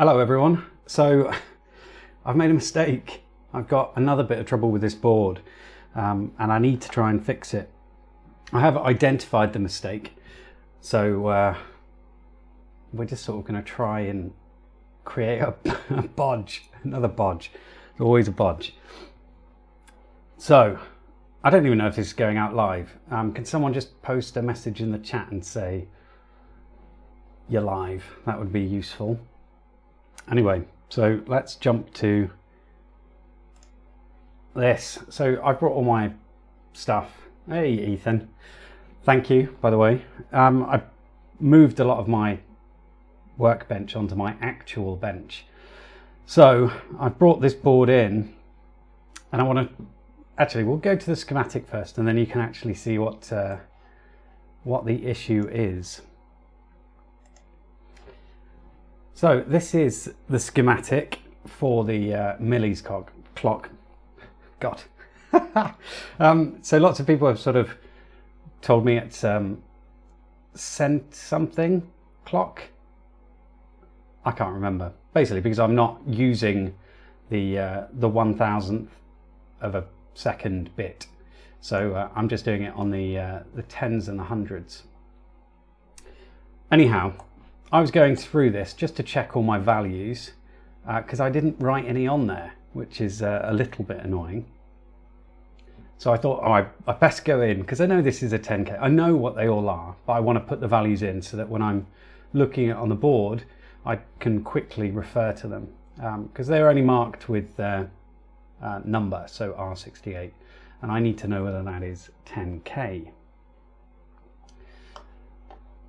Hello everyone. So I've made a mistake. I've got another bit of trouble with this board um, and I need to try and fix it. I have identified the mistake. So uh, we're just sort of going to try and create a, a bodge, another bodge. There's always a bodge. So I don't even know if this is going out live. Um, can someone just post a message in the chat and say you're live? That would be useful. Anyway, so let's jump to this. So I've brought all my stuff. Hey, Ethan. Thank you, by the way. Um, I moved a lot of my workbench onto my actual bench. So I've brought this board in and I want to actually we'll go to the schematic first and then you can actually see what uh, what the issue is. So this is the schematic for the uh, Millie's cog, clock. God. um, so lots of people have sort of told me it's um, cent something clock. I can't remember. Basically, because I'm not using the uh, the one thousandth of a second bit, so uh, I'm just doing it on the uh, the tens and the hundreds. Anyhow, I was going through this just to check all my values because uh, I didn't write any on there, which is uh, a little bit annoying. So I thought, oh, I, I best go in because I know this is a 10K. I know what they all are, but I want to put the values in so that when I'm looking at on the board, I can quickly refer to them because um, they're only marked with their uh, number, so R68, and I need to know whether that is 10K.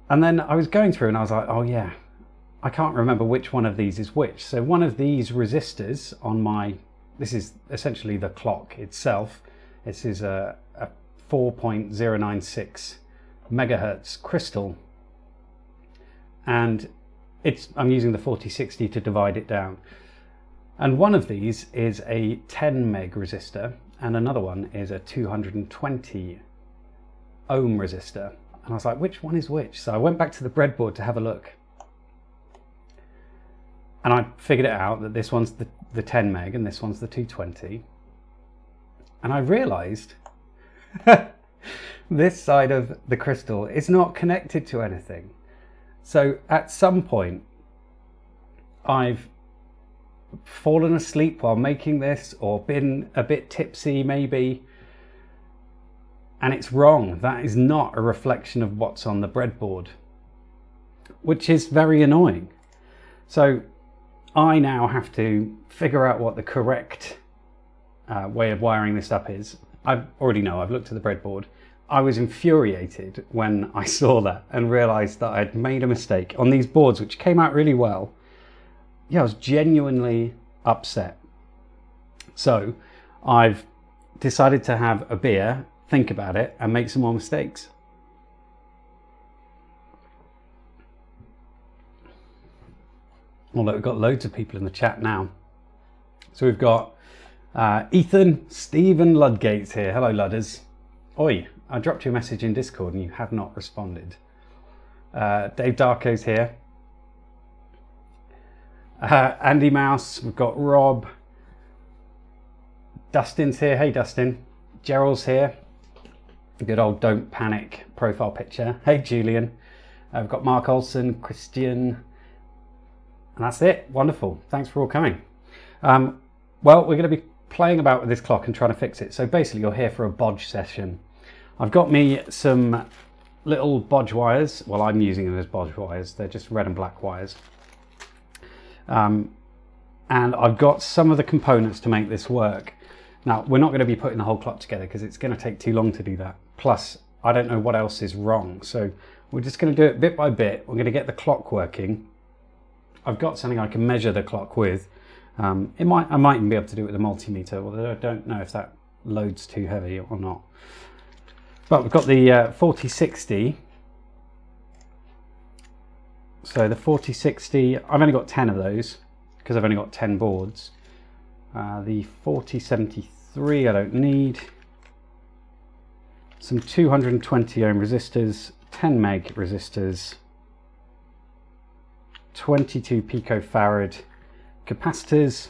And then I was going through and I was like, oh yeah, I can't remember which one of these is which. So one of these resistors on my, this is essentially the clock itself. This is a, a 4.096 megahertz crystal. And it's, I'm using the 4060 to divide it down. And one of these is a 10 meg resistor and another one is a 220 ohm resistor. And I was like, which one is which? So I went back to the breadboard to have a look. And I figured it out that this one's the, the 10 meg and this one's the 220. And I realized this side of the crystal is not connected to anything. So at some point, I've fallen asleep while making this or been a bit tipsy maybe and it's wrong. That is not a reflection of what's on the breadboard, which is very annoying. So I now have to figure out what the correct uh, way of wiring this up is. I already know, I've looked at the breadboard. I was infuriated when I saw that and realized that I'd made a mistake on these boards, which came out really well. Yeah, I was genuinely upset. So I've decided to have a beer think about it and make some more mistakes. Although we've got loads of people in the chat now. So we've got uh, Ethan, Stephen Ludgate's here. Hello, Ludders. Oi, I dropped you a message in Discord and you have not responded. Uh, Dave Darko's here. Uh, Andy Mouse, we've got Rob. Dustin's here. Hey, Dustin. Gerald's here. Good old don't panic profile picture. Hey Julian. I've got Mark Olson, Christian, and that's it. Wonderful. Thanks for all coming. Um, well, we're going to be playing about with this clock and trying to fix it. So basically, you're here for a bodge session. I've got me some little bodge wires. Well, I'm using them as bodge wires. They're just red and black wires. Um, and I've got some of the components to make this work. Now, we're not going to be putting the whole clock together because it's going to take too long to do that. Plus, I don't know what else is wrong. So we're just going to do it bit by bit. We're going to get the clock working. I've got something I can measure the clock with. Um, it might, I might even be able to do it with a multimeter, although I don't know if that loads too heavy or not. But we've got the uh, 4060. So the 4060, I've only got 10 of those because I've only got 10 boards. Uh, the 4073 I don't need. Some 220 ohm resistors, 10 meg resistors, 22 picofarad capacitors.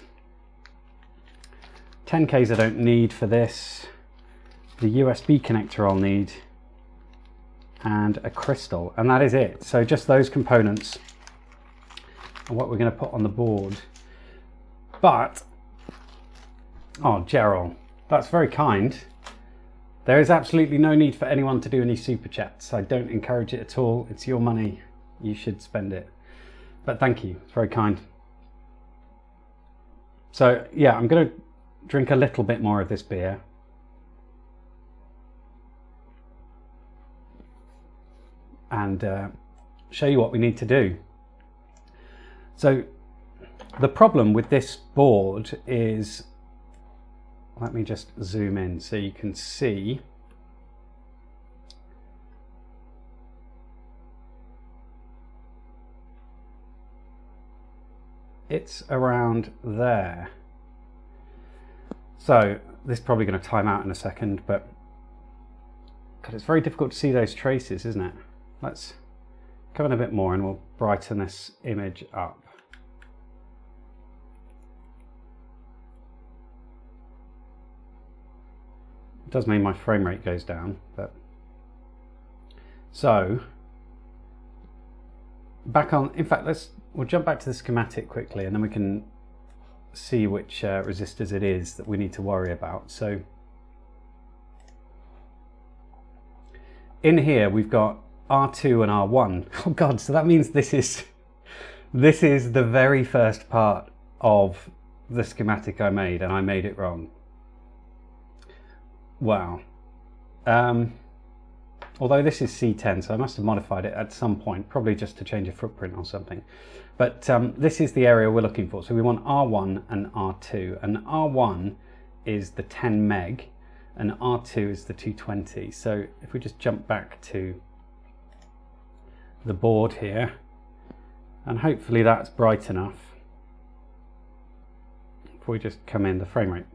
10Ks I don't need for this. The USB connector I'll need and a crystal and that is it. So just those components and what we're going to put on the board. But, oh Gerald, that's very kind. There is absolutely no need for anyone to do any super chats. I don't encourage it at all. It's your money. You should spend it. But thank you. It's very kind. So yeah, I'm going to drink a little bit more of this beer. And uh, show you what we need to do. So the problem with this board is let me just zoom in so you can see. It's around there. So this is probably going to time out in a second but because it's very difficult to see those traces isn't it? Let's come in a bit more and we'll brighten this image up It does mean my frame rate goes down, but so back on, in fact, let's, we'll jump back to the schematic quickly and then we can see which uh, resistors it is that we need to worry about. So in here we've got R2 and R1. Oh God, so that means this is, this is the very first part of the schematic I made and I made it wrong. Wow. Um, although this is C10, so I must have modified it at some point, probably just to change a footprint or something. But um, this is the area we're looking for. So we want R1 and R2. And R1 is the 10 meg and R2 is the 220. So if we just jump back to the board here, and hopefully that's bright enough. If we just come in, the frame rate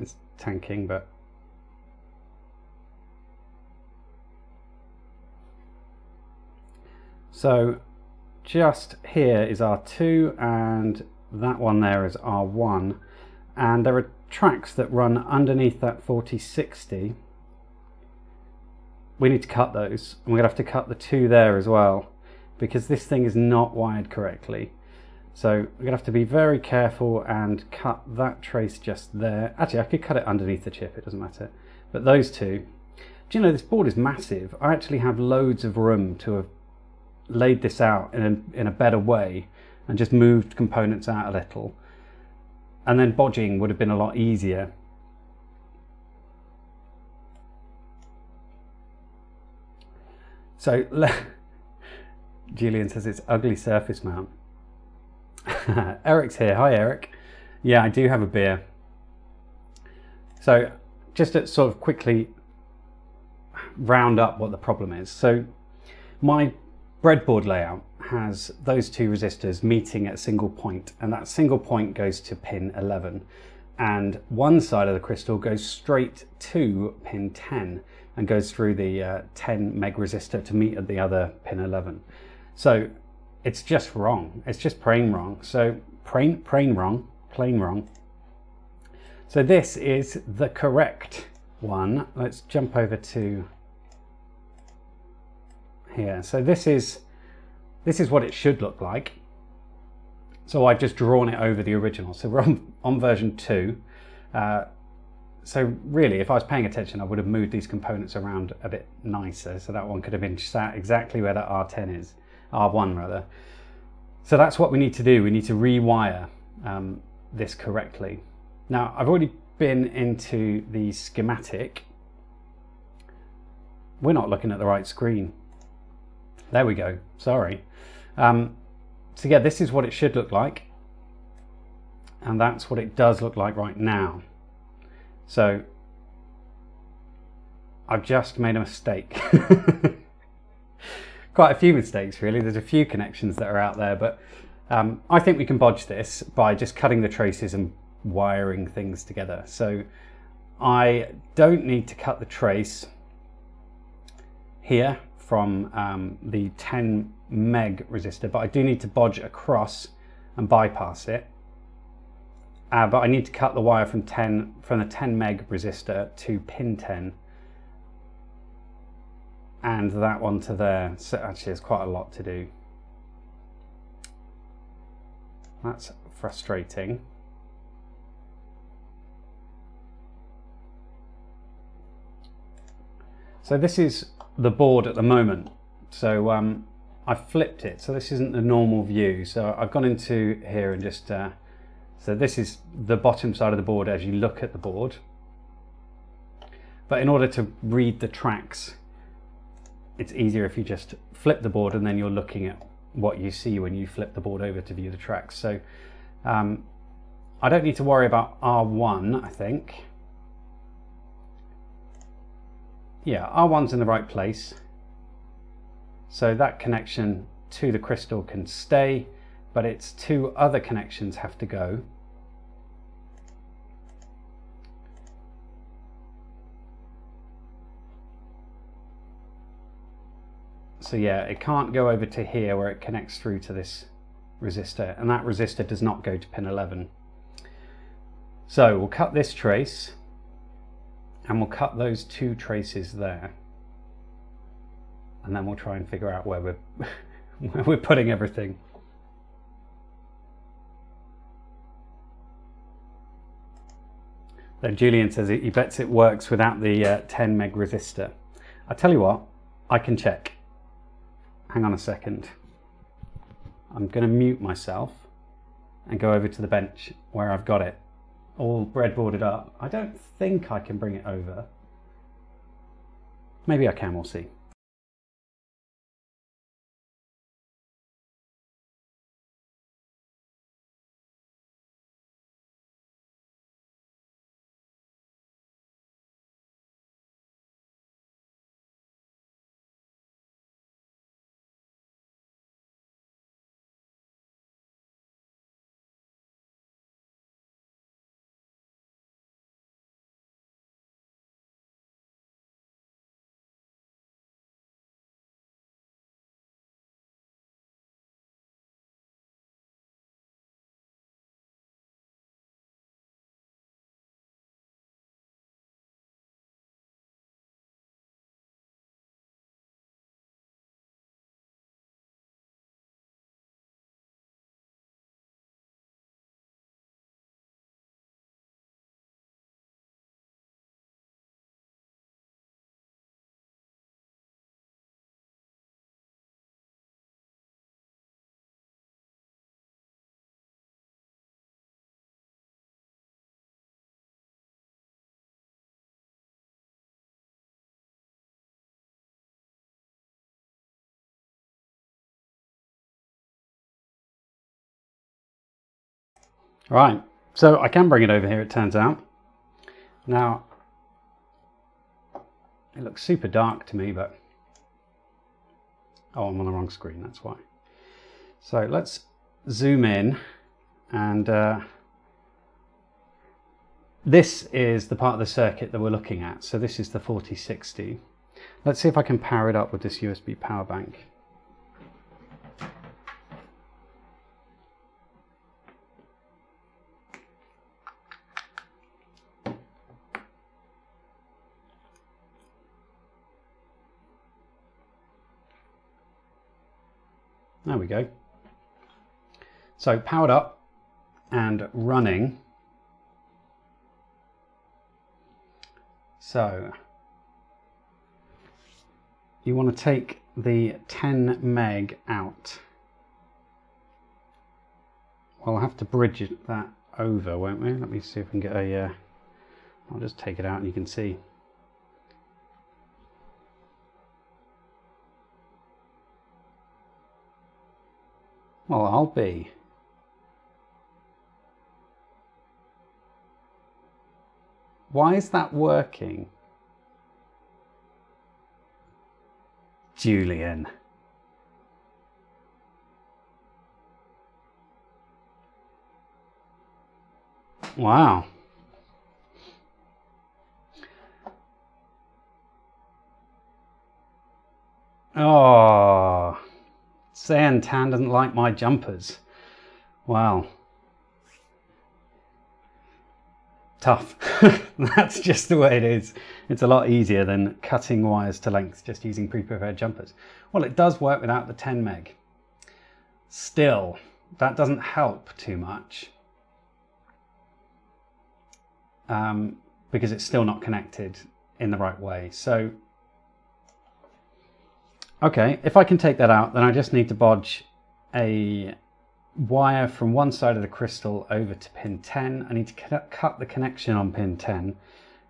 is tanking, but So just here is R2 and that one there is R1 and there are tracks that run underneath that 4060 we need to cut those and we're gonna have to cut the two there as well because this thing is not wired correctly. So we're gonna have to be very careful and cut that trace just there. Actually I could cut it underneath the chip it doesn't matter. But those two do you know this board is massive? I actually have loads of room to have laid this out in a, in a better way and just moved components out a little. And then bodging would have been a lot easier. So Julian says it's ugly surface mount. Eric's here. Hi Eric. Yeah I do have a beer. So just to sort of quickly round up what the problem is. So my breadboard layout has those two resistors meeting at a single point and that single point goes to pin 11 and one side of the crystal goes straight to pin 10 and goes through the uh, 10 meg resistor to meet at the other pin 11 so it's just wrong. It's just plain wrong. So plain plain wrong plain wrong. So this is the correct one. Let's jump over to here. So this is, this is what it should look like. So I've just drawn it over the original. So we're on, on version 2. Uh, so really, if I was paying attention, I would have moved these components around a bit nicer. So that one could have been sat exactly where that R10 is, R1 rather. So that's what we need to do. We need to rewire um, this correctly. Now, I've already been into the schematic. We're not looking at the right screen. There we go, sorry. Um, so yeah, this is what it should look like. And that's what it does look like right now. So I've just made a mistake. Quite a few mistakes really. There's a few connections that are out there, but um, I think we can bodge this by just cutting the traces and wiring things together. So I don't need to cut the trace here from um, the 10 meg resistor, but I do need to bodge across and bypass it. Uh, but I need to cut the wire from 10 from the 10 meg resistor to pin 10 and that one to there. So actually there's quite a lot to do. That's frustrating. So this is the board at the moment. So um, I flipped it. So this isn't the normal view. So I've gone into here and just, uh, so this is the bottom side of the board as you look at the board. But in order to read the tracks, it's easier if you just flip the board and then you're looking at what you see when you flip the board over to view the tracks. So um, I don't need to worry about R1, I think. Yeah, R1's in the right place. So that connection to the crystal can stay, but its two other connections have to go. So yeah, it can't go over to here where it connects through to this resistor, and that resistor does not go to pin 11. So we'll cut this trace, and we'll cut those two traces there. And then we'll try and figure out where we're, where we're putting everything. Then Julian says he bets it works without the uh, 10 meg resistor. I tell you what, I can check hang on a second. I'm going to mute myself and go over to the bench where I've got it all breadboarded up. I don't think I can bring it over. Maybe I can, we'll see. Right, so I can bring it over here, it turns out. Now, it looks super dark to me, but... Oh, I'm on the wrong screen, that's why. So let's zoom in and uh, this is the part of the circuit that we're looking at. So this is the 4060. Let's see if I can power it up with this USB power bank. There we go. So powered up and running. So you want to take the 10 meg out. Well, I'll have to bridge that over, won't we? Let me see if we can get a. Uh, I'll just take it out and you can see. Well, I'll be. Why is that working? Julian. Wow. Oh, Cyan Tan doesn't like my jumpers. Wow. Tough. That's just the way it is. It's a lot easier than cutting wires to length just using pre-prepared jumpers. Well, it does work without the 10 meg. Still, that doesn't help too much um, because it's still not connected in the right way. So Okay, if I can take that out, then I just need to bodge a wire from one side of the crystal over to pin 10. I need to cut the connection on pin 10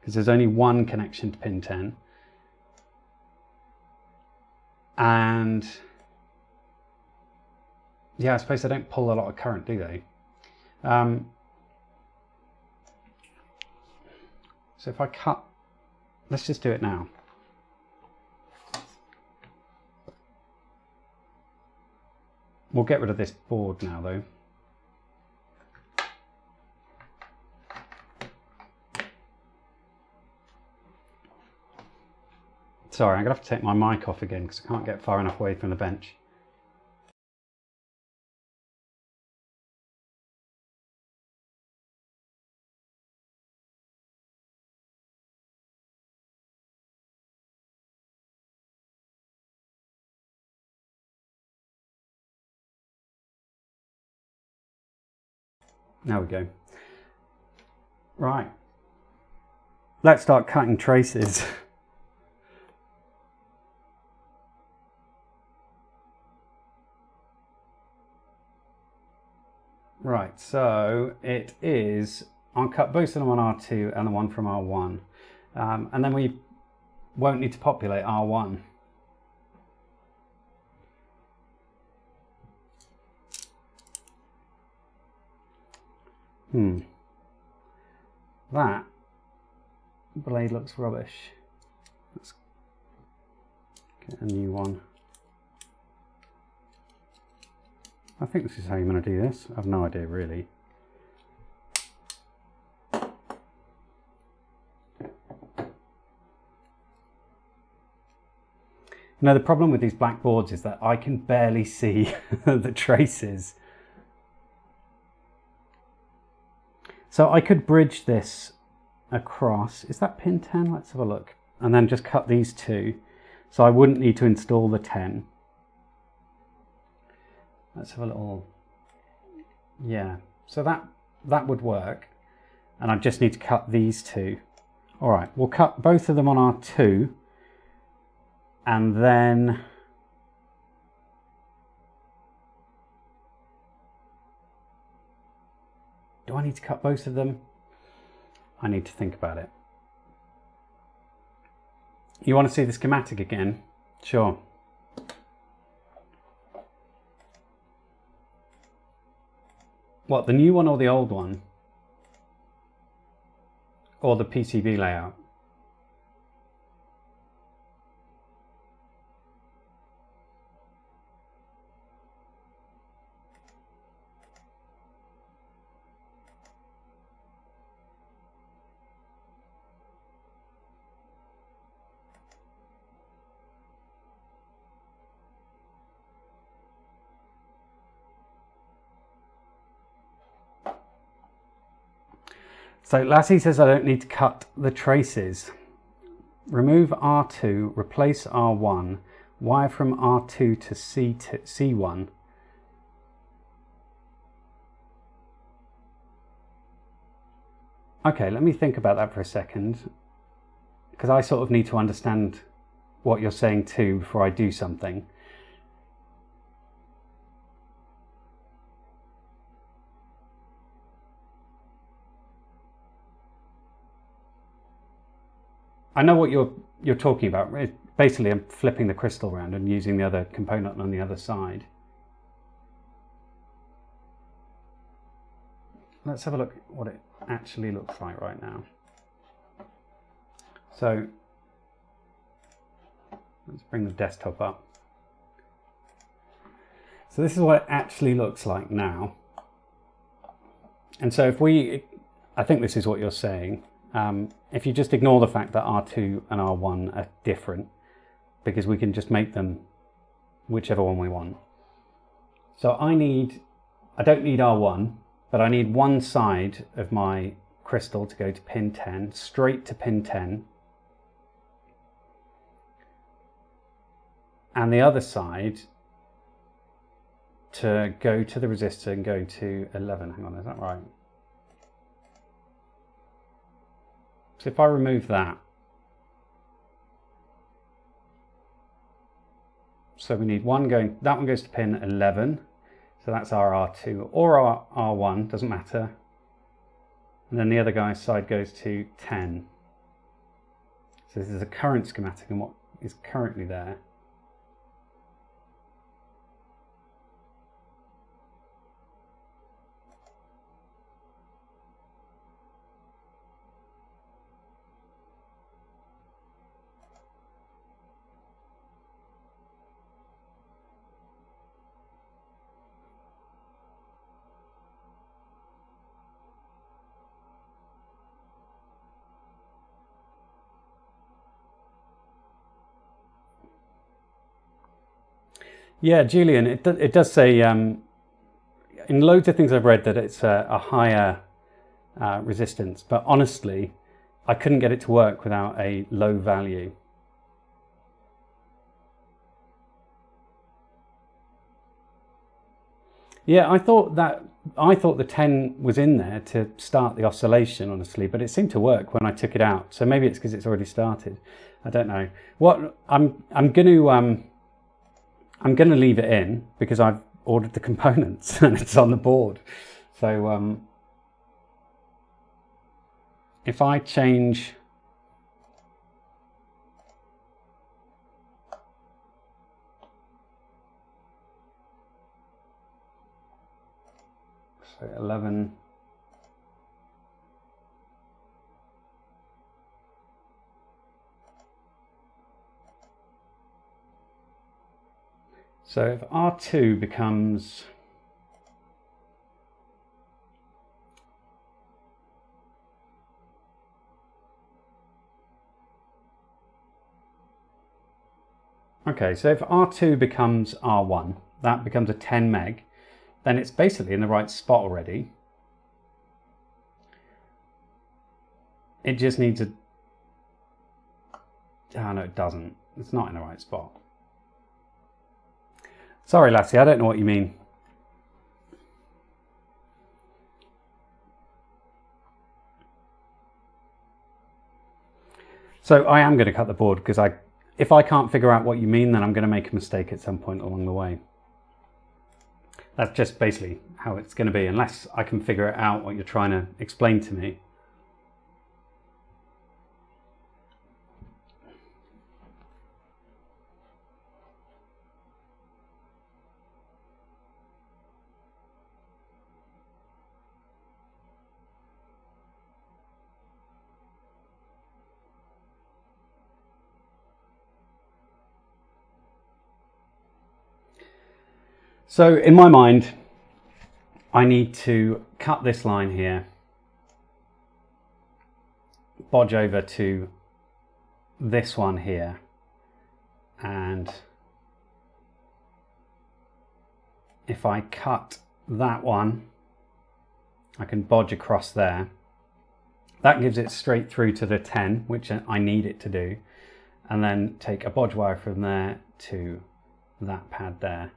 because there's only one connection to pin 10. And yeah, I suppose they don't pull a lot of current, do they? Um, so if I cut, let's just do it now. We'll get rid of this board now though. Sorry, I'm going to have to take my mic off again because I can't get far enough away from the bench. There we go. Right. Let's start cutting traces. right, so it is, I'll cut both of them on R2 and the one from R1. Um, and then we won't need to populate R1. Hmm. That blade looks rubbish. Let's get a new one. I think this is how you're going to do this. I have no idea really. Now the problem with these blackboards is that I can barely see the traces So I could bridge this across. Is that pin 10? Let's have a look. And then just cut these two. So I wouldn't need to install the 10. Let's have a little, yeah. So that, that would work. And I just need to cut these two. All right, we'll cut both of them on R2. And then Do I need to cut both of them? I need to think about it. You want to see the schematic again? Sure. What, the new one or the old one? Or the PCB layout? So Lassie says I don't need to cut the traces. Remove R2, replace R1, wire from R2 to C2, C1. Okay, let me think about that for a second because I sort of need to understand what you're saying too before I do something. I know what you're you're talking about. basically, I'm flipping the crystal around and using the other component on the other side. Let's have a look what it actually looks like right now. So let's bring the desktop up. So this is what it actually looks like now. And so if we, I think this is what you're saying, um, if you just ignore the fact that R2 and R1 are different, because we can just make them whichever one we want. So I need, I don't need R1, but I need one side of my crystal to go to pin 10, straight to pin 10. And the other side to go to the resistor and go to 11. Hang on, is that right? So if I remove that, so we need one going, that one goes to pin 11. So that's our R2 or our R1, doesn't matter. And then the other guy's side goes to 10. So this is a current schematic and what is currently there. Yeah, Julian, it, do, it does say um, in loads of things I've read that it's a, a higher uh, resistance, but honestly, I couldn't get it to work without a low value. Yeah, I thought that I thought the 10 was in there to start the oscillation, honestly, but it seemed to work when I took it out. So maybe it's because it's already started. I don't know. What I'm I'm going to um, I'm going to leave it in because I've ordered the components and it's on the board. So um, if I change so 11 So if R2 becomes Okay, so if R2 becomes R1, that becomes a 10 meg, then it's basically in the right spot already. It just needs a... Oh no, it doesn't. It's not in the right spot. Sorry, Lassie, I don't know what you mean. So I am going to cut the board because I, if I can't figure out what you mean, then I'm going to make a mistake at some point along the way. That's just basically how it's going to be, unless I can figure out what you're trying to explain to me. So in my mind, I need to cut this line here, bodge over to this one here, and if I cut that one, I can bodge across there. That gives it straight through to the 10, which I need it to do, and then take a bodge wire from there to that pad there.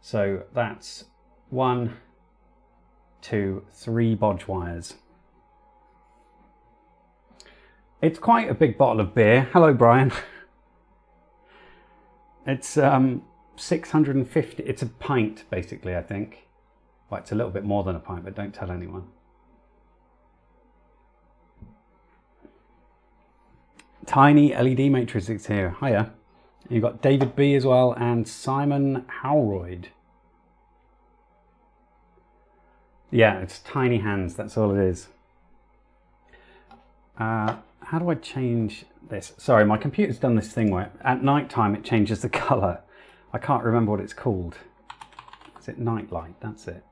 So that's one, two, three bodge wires. It's quite a big bottle of beer. Hello, Brian. It's um, 650, it's a pint basically, I think. Well, it's a little bit more than a pint, but don't tell anyone. Tiny LED matrix here. Hiya. You've got David B as well and Simon Howroyd. Yeah, it's tiny hands, that's all it is. Uh, how do I change this? Sorry, my computer's done this thing where at night time it changes the colour. I can't remember what it's called. Is it night light? That's it.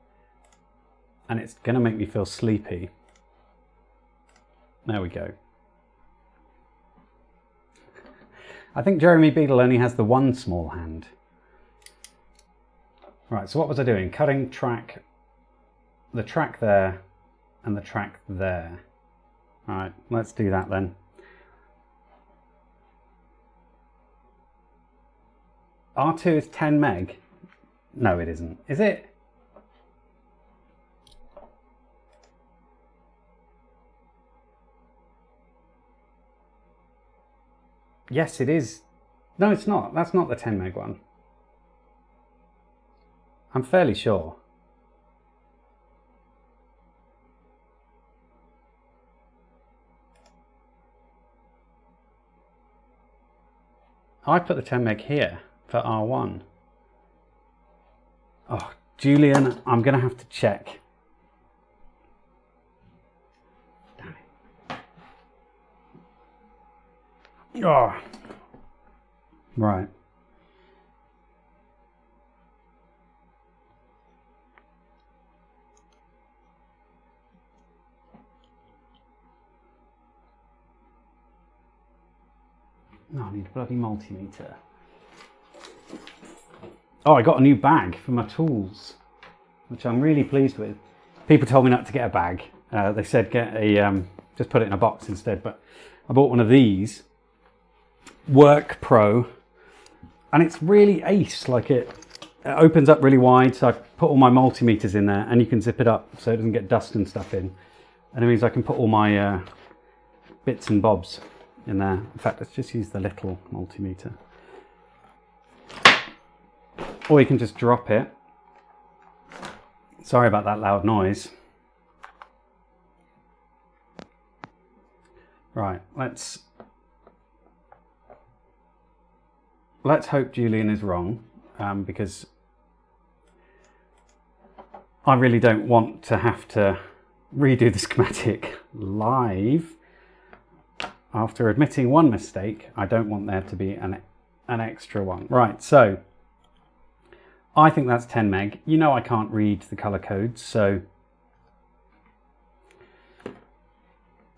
And it's going to make me feel sleepy. There we go. I think Jeremy Beadle only has the one small hand. Right, so what was I doing? Cutting track, the track there and the track there. All right, let's do that then. R2 is 10 meg. No, it isn't. Is it? Yes, it is. No, it's not. That's not the 10 meg one. I'm fairly sure. I put the 10 meg here for R1. Oh, Julian, I'm going to have to check. Damn it. Oh. Right. Oh, I need a bloody multimeter. Oh, I got a new bag for my tools, which I'm really pleased with. People told me not to get a bag. Uh, they said get a, um, just put it in a box instead. But I bought one of these, Work Pro, and it's really ace. Like it, it opens up really wide, so I put all my multimeters in there, and you can zip it up so it doesn't get dust and stuff in. And it means I can put all my uh, bits and bobs in there. In fact, let's just use the little multimeter. Or you can just drop it. Sorry about that loud noise. Right, let's let's hope Julian is wrong, um, because I really don't want to have to redo the schematic live after admitting one mistake, I don't want there to be an, an extra one. Right, so I think that's 10 meg. You know I can't read the color codes, so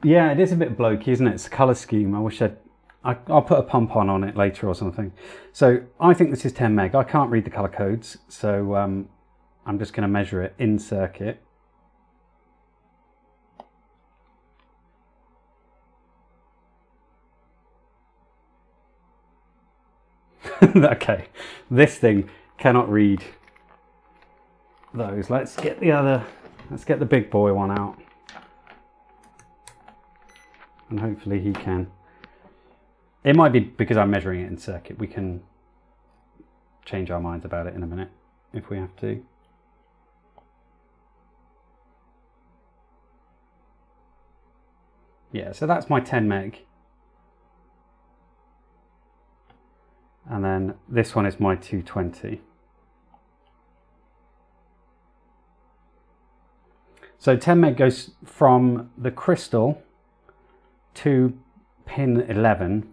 yeah, it is a bit blokey, isn't it? It's a color scheme. I wish I'd I, will put a pump on on it later or something. So I think this is 10 meg. I can't read the color codes, so um, I'm just going to measure it in circuit. okay, this thing cannot read those. Let's get the other, let's get the big boy one out. And hopefully he can. It might be because I'm measuring it in circuit. We can change our minds about it in a minute if we have to. Yeah, so that's my 10 meg. and then this one is my 220. So 10 meg goes from the crystal to pin 11,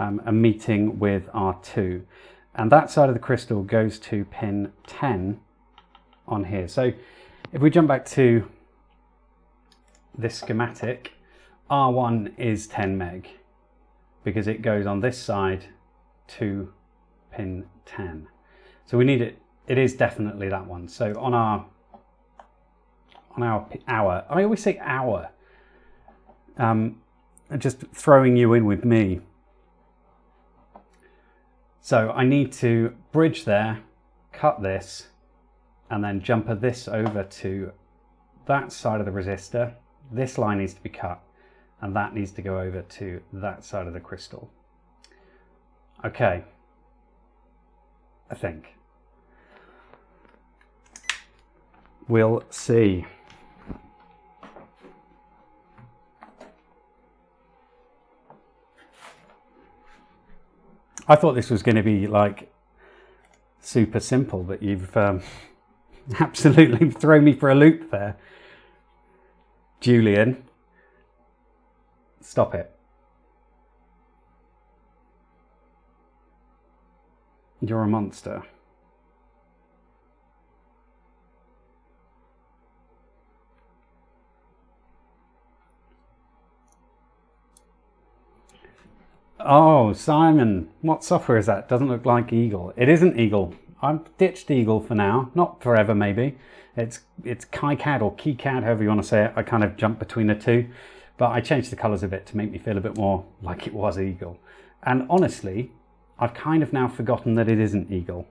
um, a meeting with R2. And that side of the crystal goes to pin 10 on here. So if we jump back to this schematic, R1 is 10 meg because it goes on this side to pin 10. So we need it, it is definitely that one. So on our, on our hour, I always say hour, um, just throwing you in with me. So I need to bridge there, cut this, and then jumper this over to that side of the resistor. This line needs to be cut, and that needs to go over to that side of the crystal. Okay. I think. We'll see. I thought this was going to be like super simple, but you've um, absolutely thrown me for a loop there. Julian, stop it. You're a monster. Oh, Simon, what software is that? Doesn't look like Eagle. It isn't Eagle. I've ditched Eagle for now, not forever maybe. It's it's KiCad or KiCad, however you want to say it. I kind of jump between the two, but I changed the colours a bit to make me feel a bit more like it was Eagle. And honestly, I've kind of now forgotten that it isn't Eagle.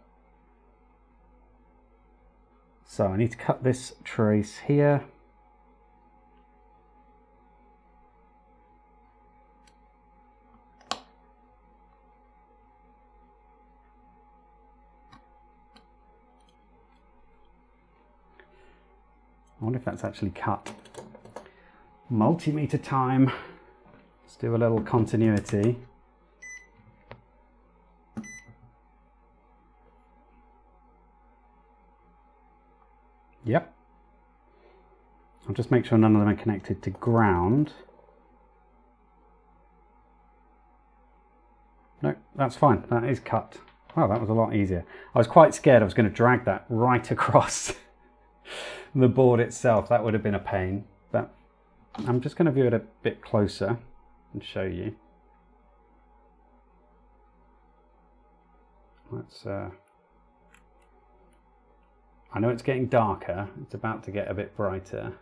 So I need to cut this trace here. Wonder if that's actually cut. Multimeter time. Let's do a little continuity. Yep. I'll just make sure none of them are connected to ground. No, that's fine. That is cut. Wow, that was a lot easier. I was quite scared I was going to drag that right across the board itself. That would have been a pain. But I'm just going to view it a bit closer and show you. Let's uh, I know it's getting darker, it's about to get a bit brighter.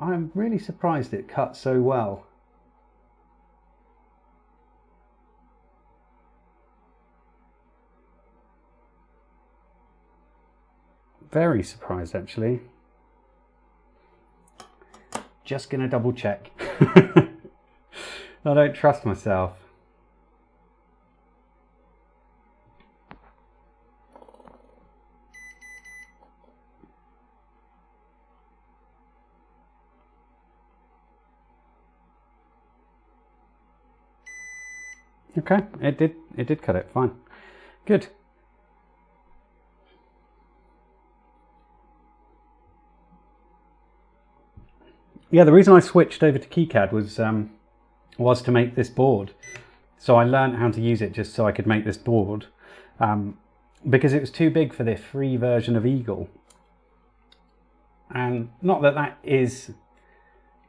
I'm really surprised it cut so well. very surprised actually. Just gonna double check. I don't trust myself. Okay, it did it did cut it, fine. Good. yeah, the reason I switched over to KiCad was um, was to make this board. So I learned how to use it just so I could make this board um, because it was too big for the free version of Eagle. And not that that is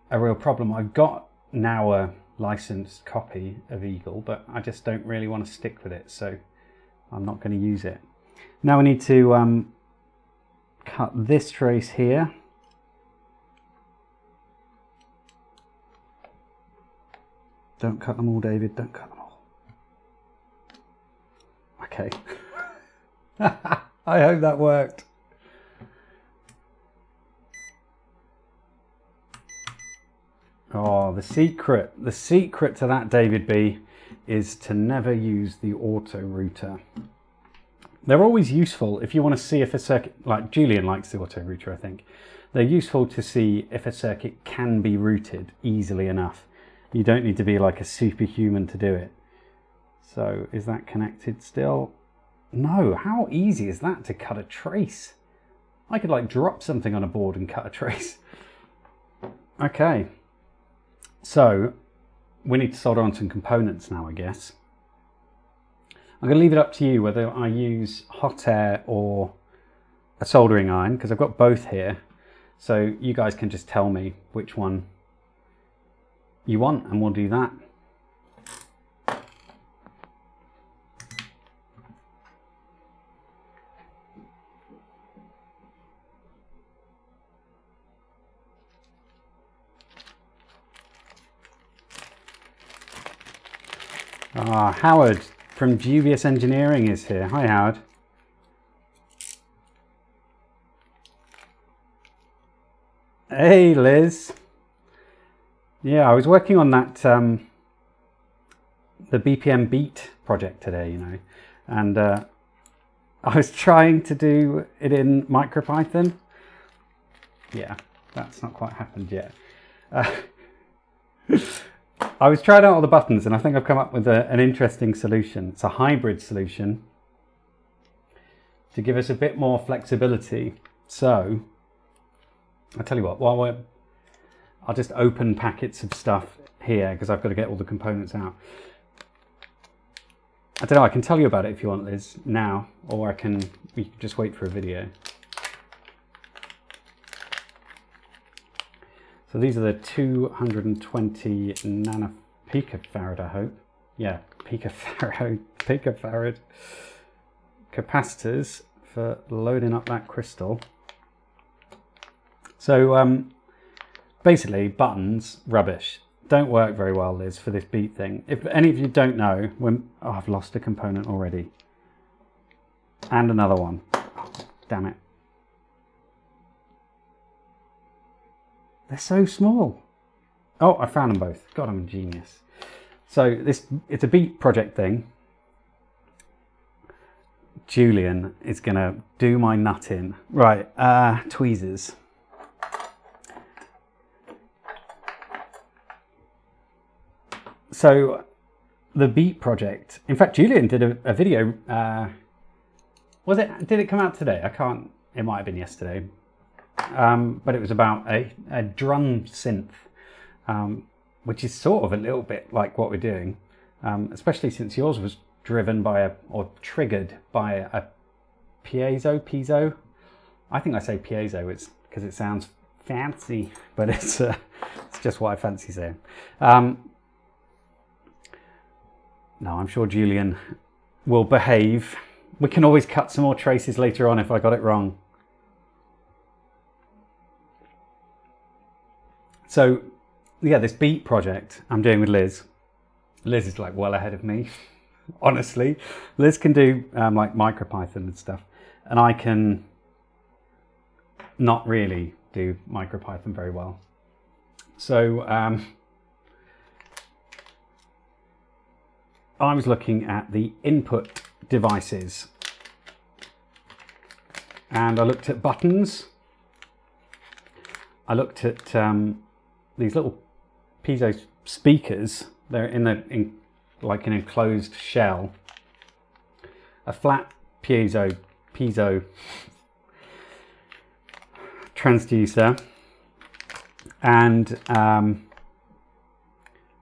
a real problem. I've got now a licensed copy of Eagle, but I just don't really want to stick with it, so I'm not going to use it. Now I need to um, cut this trace here Don't cut them all, David. Don't cut them all. Okay. I hope that worked. Oh, the secret. The secret to that, David B, is to never use the auto router. They're always useful if you want to see if a circuit, like Julian likes the auto router, I think. They're useful to see if a circuit can be routed easily enough. You don't need to be like a superhuman to do it. So is that connected still? No, how easy is that to cut a trace? I could like drop something on a board and cut a trace. Okay, so we need to solder on some components now, I guess. I'm going to leave it up to you whether I use hot air or a soldering iron because I've got both here. So you guys can just tell me which one you want and we'll do that. Ah, Howard from Dubious Engineering is here. Hi, Howard. Hey, Liz. Yeah, I was working on that um, the BPM Beat project today, you know, and uh, I was trying to do it in MicroPython. Yeah, that's not quite happened yet. Uh, I was trying out all the buttons and I think I've come up with a, an interesting solution. It's a hybrid solution to give us a bit more flexibility. So, I'll tell you what, while we're I'll just open packets of stuff here because I've got to get all the components out. I don't know, I can tell you about it if you want, Liz, now, or I can, we can just wait for a video. So these are the 220 nanopicofarad, I hope. Yeah, picofarad, picofarad capacitors for loading up that crystal. So um, basically, buttons, rubbish. Don't work very well, Liz, for this beat thing. If any of you don't know, when oh, I've lost a component already. And another one. Damn it. They're so small. Oh, I found them both. God, I'm a genius. So this it's a beat project thing. Julian is gonna do my nutting. Right, uh, tweezers. So the Beat project. In fact, Julian did a, a video. Uh, was it? Did it come out today? I can't. It might have been yesterday. Um, but it was about a, a drum synth, um, which is sort of a little bit like what we're doing, um, especially since yours was driven by a or triggered by a piezo. Piezo. I think I say piezo. It's because it sounds fancy, but it's uh, it's just what I fancy saying. Um, no, I'm sure Julian will behave. We can always cut some more traces later on if I got it wrong. So, yeah, this beat project I'm doing with Liz. Liz is like well ahead of me, honestly. Liz can do um, like MicroPython and stuff, and I can not really do MicroPython very well. So, um, I was looking at the input devices and I looked at buttons. I looked at um, these little piezo speakers. They're in the in, like an enclosed shell. A flat piezo piezo transducer and um,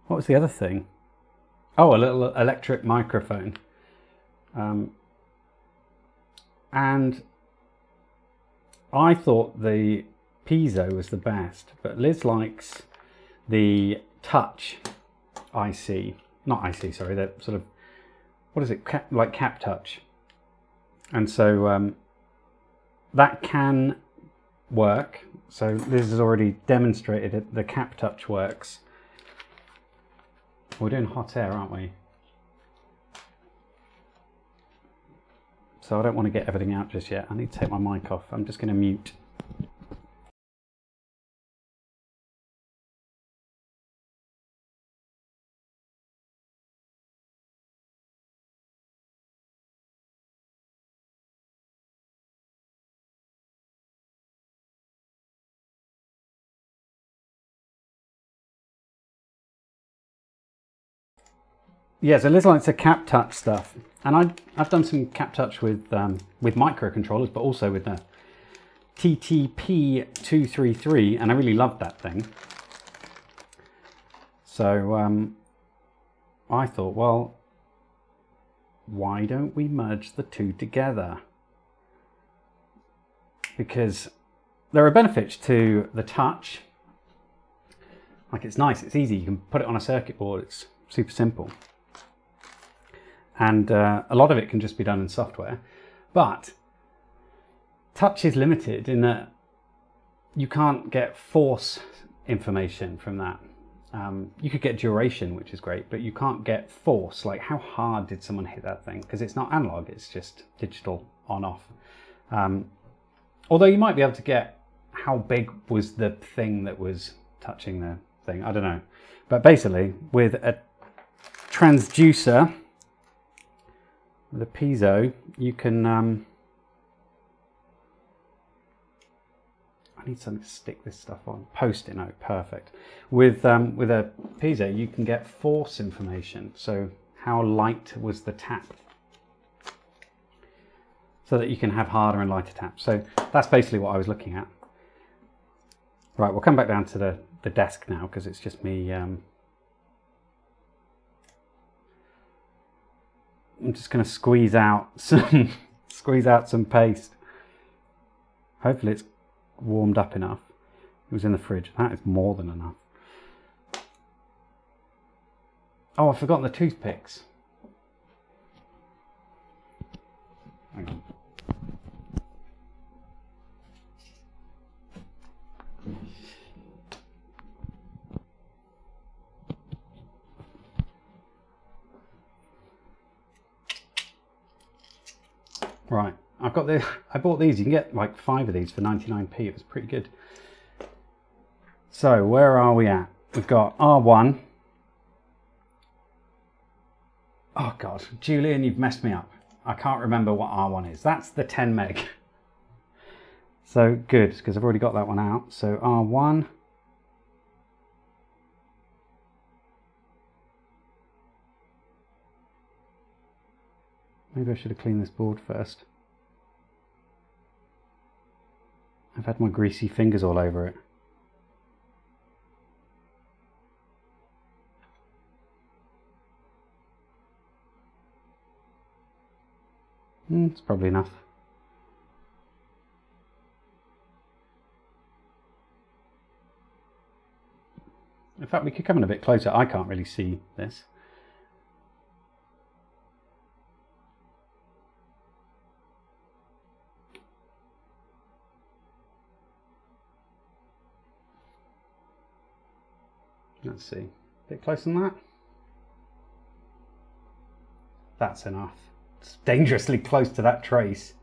what was the other thing? Oh, a little electret microphone. Um, and I thought the piezo was the best, but Liz likes the touch IC, not IC, sorry, the sort of, what is it, cap, like cap touch. And so um, that can work. So Liz has already demonstrated it, the cap touch works. We're doing hot air, aren't we? So I don't want to get everything out just yet. I need to take my mic off. I'm just going to mute. Yeah, so Liz likes cap touch stuff. And I, I've done some cap touch with, um, with microcontrollers, but also with the TTP233, and I really loved that thing. So um, I thought, well, why don't we merge the two together? Because there are benefits to the touch. Like it's nice, it's easy, you can put it on a circuit board, it's super simple and uh, a lot of it can just be done in software. But touch is limited in that you can't get force information from that. Um, you could get duration, which is great, but you can't get force, like how hard did someone hit that thing? Because it's not analog, it's just digital on off. Um, although you might be able to get how big was the thing that was touching the thing, I don't know. But basically, with a transducer, with a piezo, you can, um, I need something to stick this stuff on, post-it note, perfect. With, um, with a piezo, you can get force information. So how light was the tap? So that you can have harder and lighter taps. So that's basically what I was looking at. Right, we'll come back down to the, the desk now because it's just me um, I'm just going to squeeze out some squeeze out some paste. Hopefully it's warmed up enough. It was in the fridge. That is more than enough. Oh, I've forgotten the toothpicks. Hang on. Right, I've got the. I bought these. You can get like five of these for 99p. It was pretty good. So where are we at? We've got R1. Oh God, Julian, you've messed me up. I can't remember what R1 is. That's the 10 meg. So good, because I've already got that one out. So R1. Maybe I should have cleaned this board first. I've had my greasy fingers all over it. Mm, it's probably enough. In fact, we could come in a bit closer. I can't really see this. Let's see. A bit closer than that. That's enough. It's dangerously close to that trace.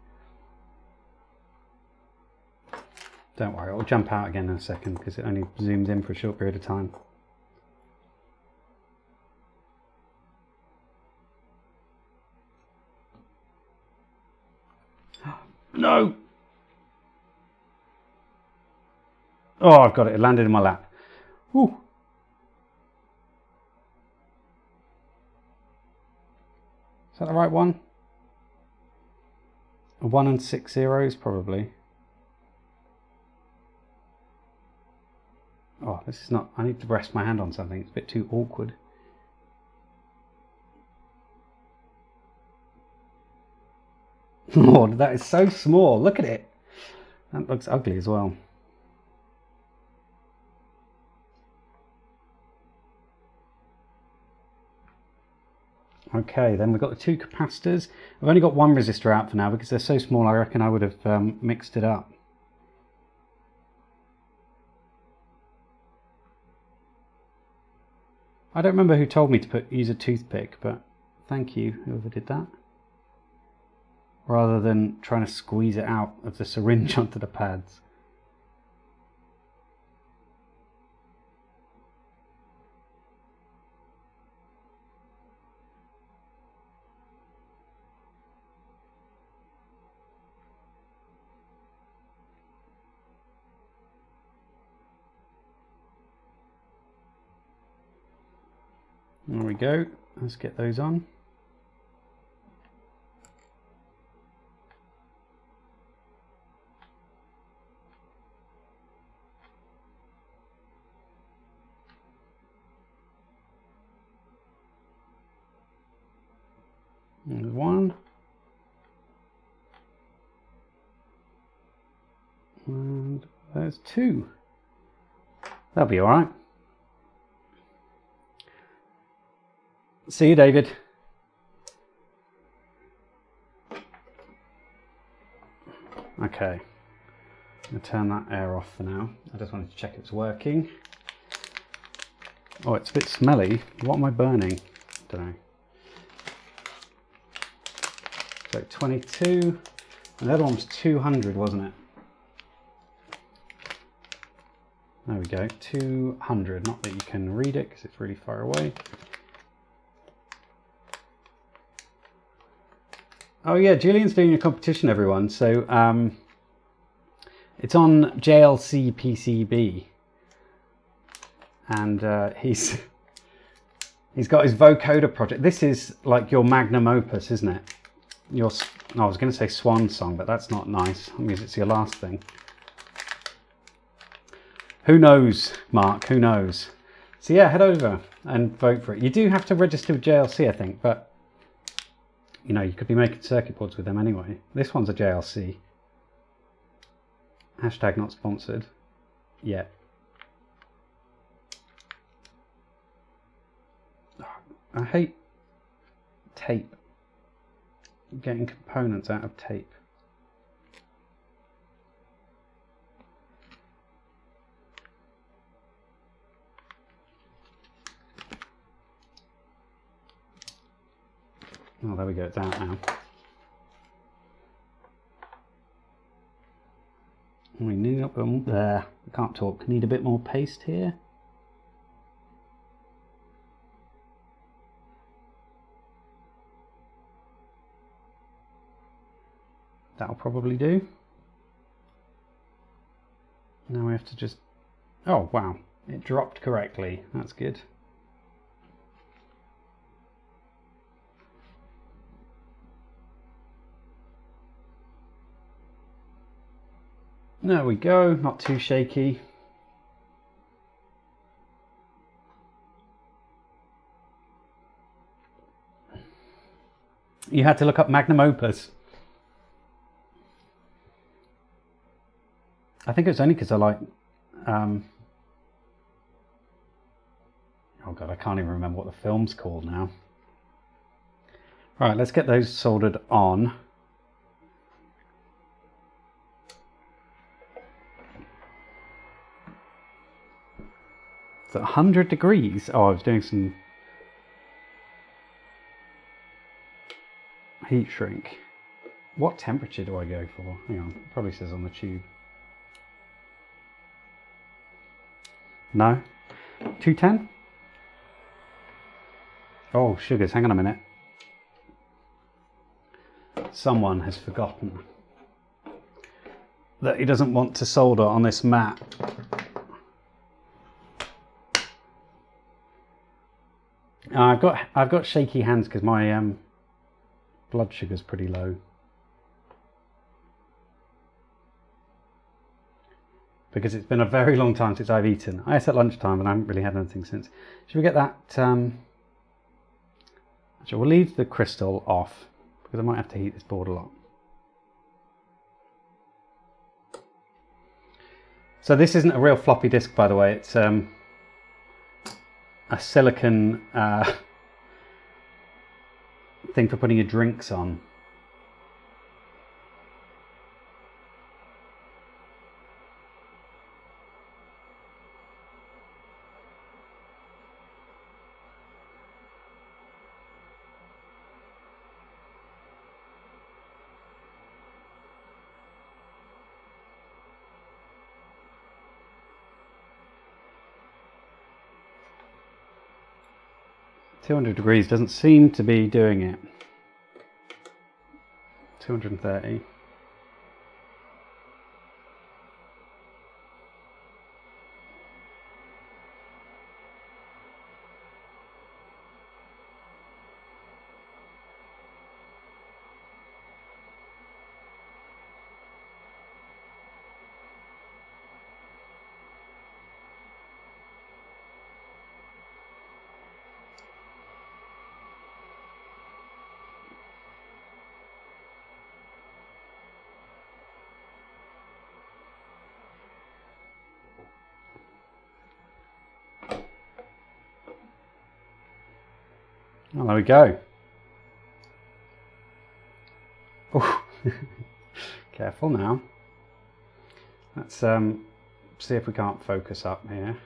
Don't worry, it'll jump out again in a second because it only zooms in for a short period of time. No! Oh, I've got it. It landed in my lap. Whew. That the right one? One and six zeros, probably. Oh, this is not. I need to rest my hand on something. It's a bit too awkward. Lord, that is so small. Look at it. That looks ugly as well. Okay, then we've got the two capacitors. I've only got one resistor out for now because they're so small I reckon I would have um, mixed it up. I don't remember who told me to put use a toothpick, but thank you, whoever did that. Rather than trying to squeeze it out of the syringe onto the pads. There we go. Let's get those on. There's one. And there's two. That'll be all See you, David. Okay. I'm going to turn that air off for now. I just wanted to check it's working. Oh, it's a bit smelly. What am I burning? I don't know. So 22, and the other one was 200, wasn't it? There we go, 200. Not that you can read it because it's really far away. Oh yeah, Julian's doing a competition, everyone. So um, it's on JLC PCB, and uh, he's he's got his vocoder project. This is like your magnum opus, isn't it? Your I was going to say swan song, but that's not nice. I mean, it's your last thing. Who knows, Mark? Who knows? So yeah, head over and vote for it. You do have to register with JLC, I think, but you know, you could be making circuit boards with them anyway. This one's a JLC. Hashtag not sponsored yet. I hate tape. Getting components out of tape. Oh, there we go, it's out now. We need up um, there. I can't talk. Need a bit more paste here. That'll probably do. Now we have to just... Oh, wow. It dropped correctly. That's good. There we go, not too shaky. You had to look up magnum opus. I think it was only because I like. Um, oh god, I can't even remember what the film's called now. Right, let's get those soldered on. It's 100 degrees. Oh, I was doing some heat shrink. What temperature do I go for? Hang on, probably says on the tube. No? 210? Oh, sugars, hang on a minute. Someone has forgotten that he doesn't want to solder on this mat Uh, I've got I've got shaky hands because my um, blood sugar's pretty low. Because it's been a very long time since I've eaten. I ate at lunchtime and I haven't really had anything since. Should we get that? Um... Actually, we'll leave the crystal off because I might have to heat this board a lot. So this isn't a real floppy disk, by the way. It's um, a silicon uh, thing for putting your drinks on. 200 degrees doesn't seem to be doing it. 230. Well, there we go. Oh, careful now. Let's um, see if we can't focus up here.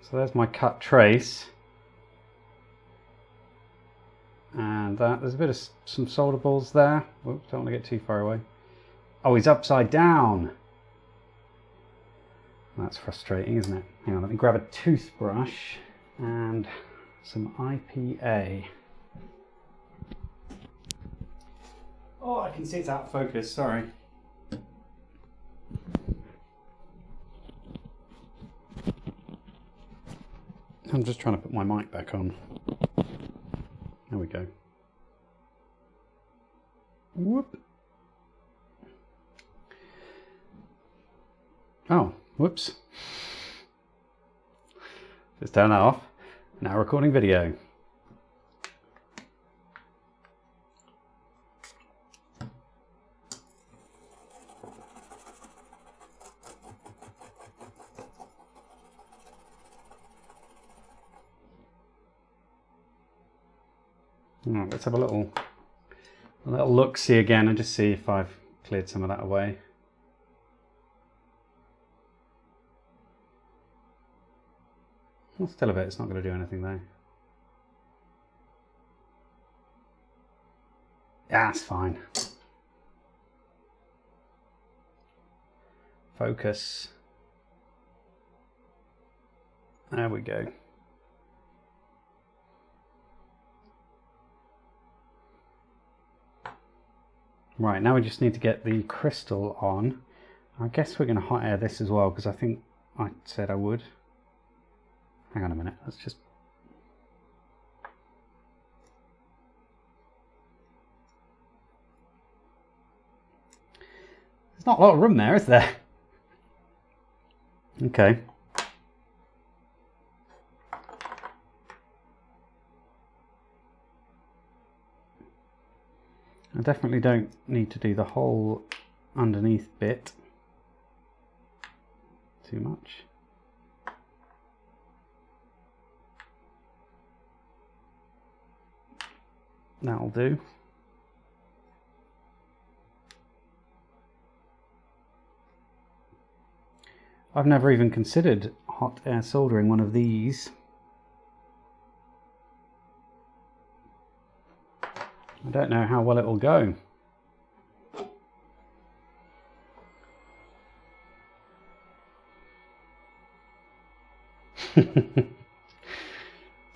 So there's my cut trace. And that, there's a bit of some solder balls there. Oops, don't want to get too far away. Oh, he's upside down. That's frustrating, isn't it? Hang on, let me grab a toothbrush and some IPA. Oh, I can see it's out of focus, sorry. I'm just trying to put my mic back on. There we go. Whoop. Oh, whoops. Let's turn that off. Now recording video. Right, let's have a little, a little look see again and just see if I've cleared some of that away. Well, still a bit, it's not going to do anything though. Yeah, that's fine. Focus. There we go. Right, now we just need to get the crystal on. I guess we're going to hot air this as well because I think I said I would. Hang on a minute, let's just... There's not a lot of room there, is there? Okay. I definitely don't need to do the whole underneath bit too much. That'll do. I've never even considered hot air soldering one of these. I don't know how well it will go.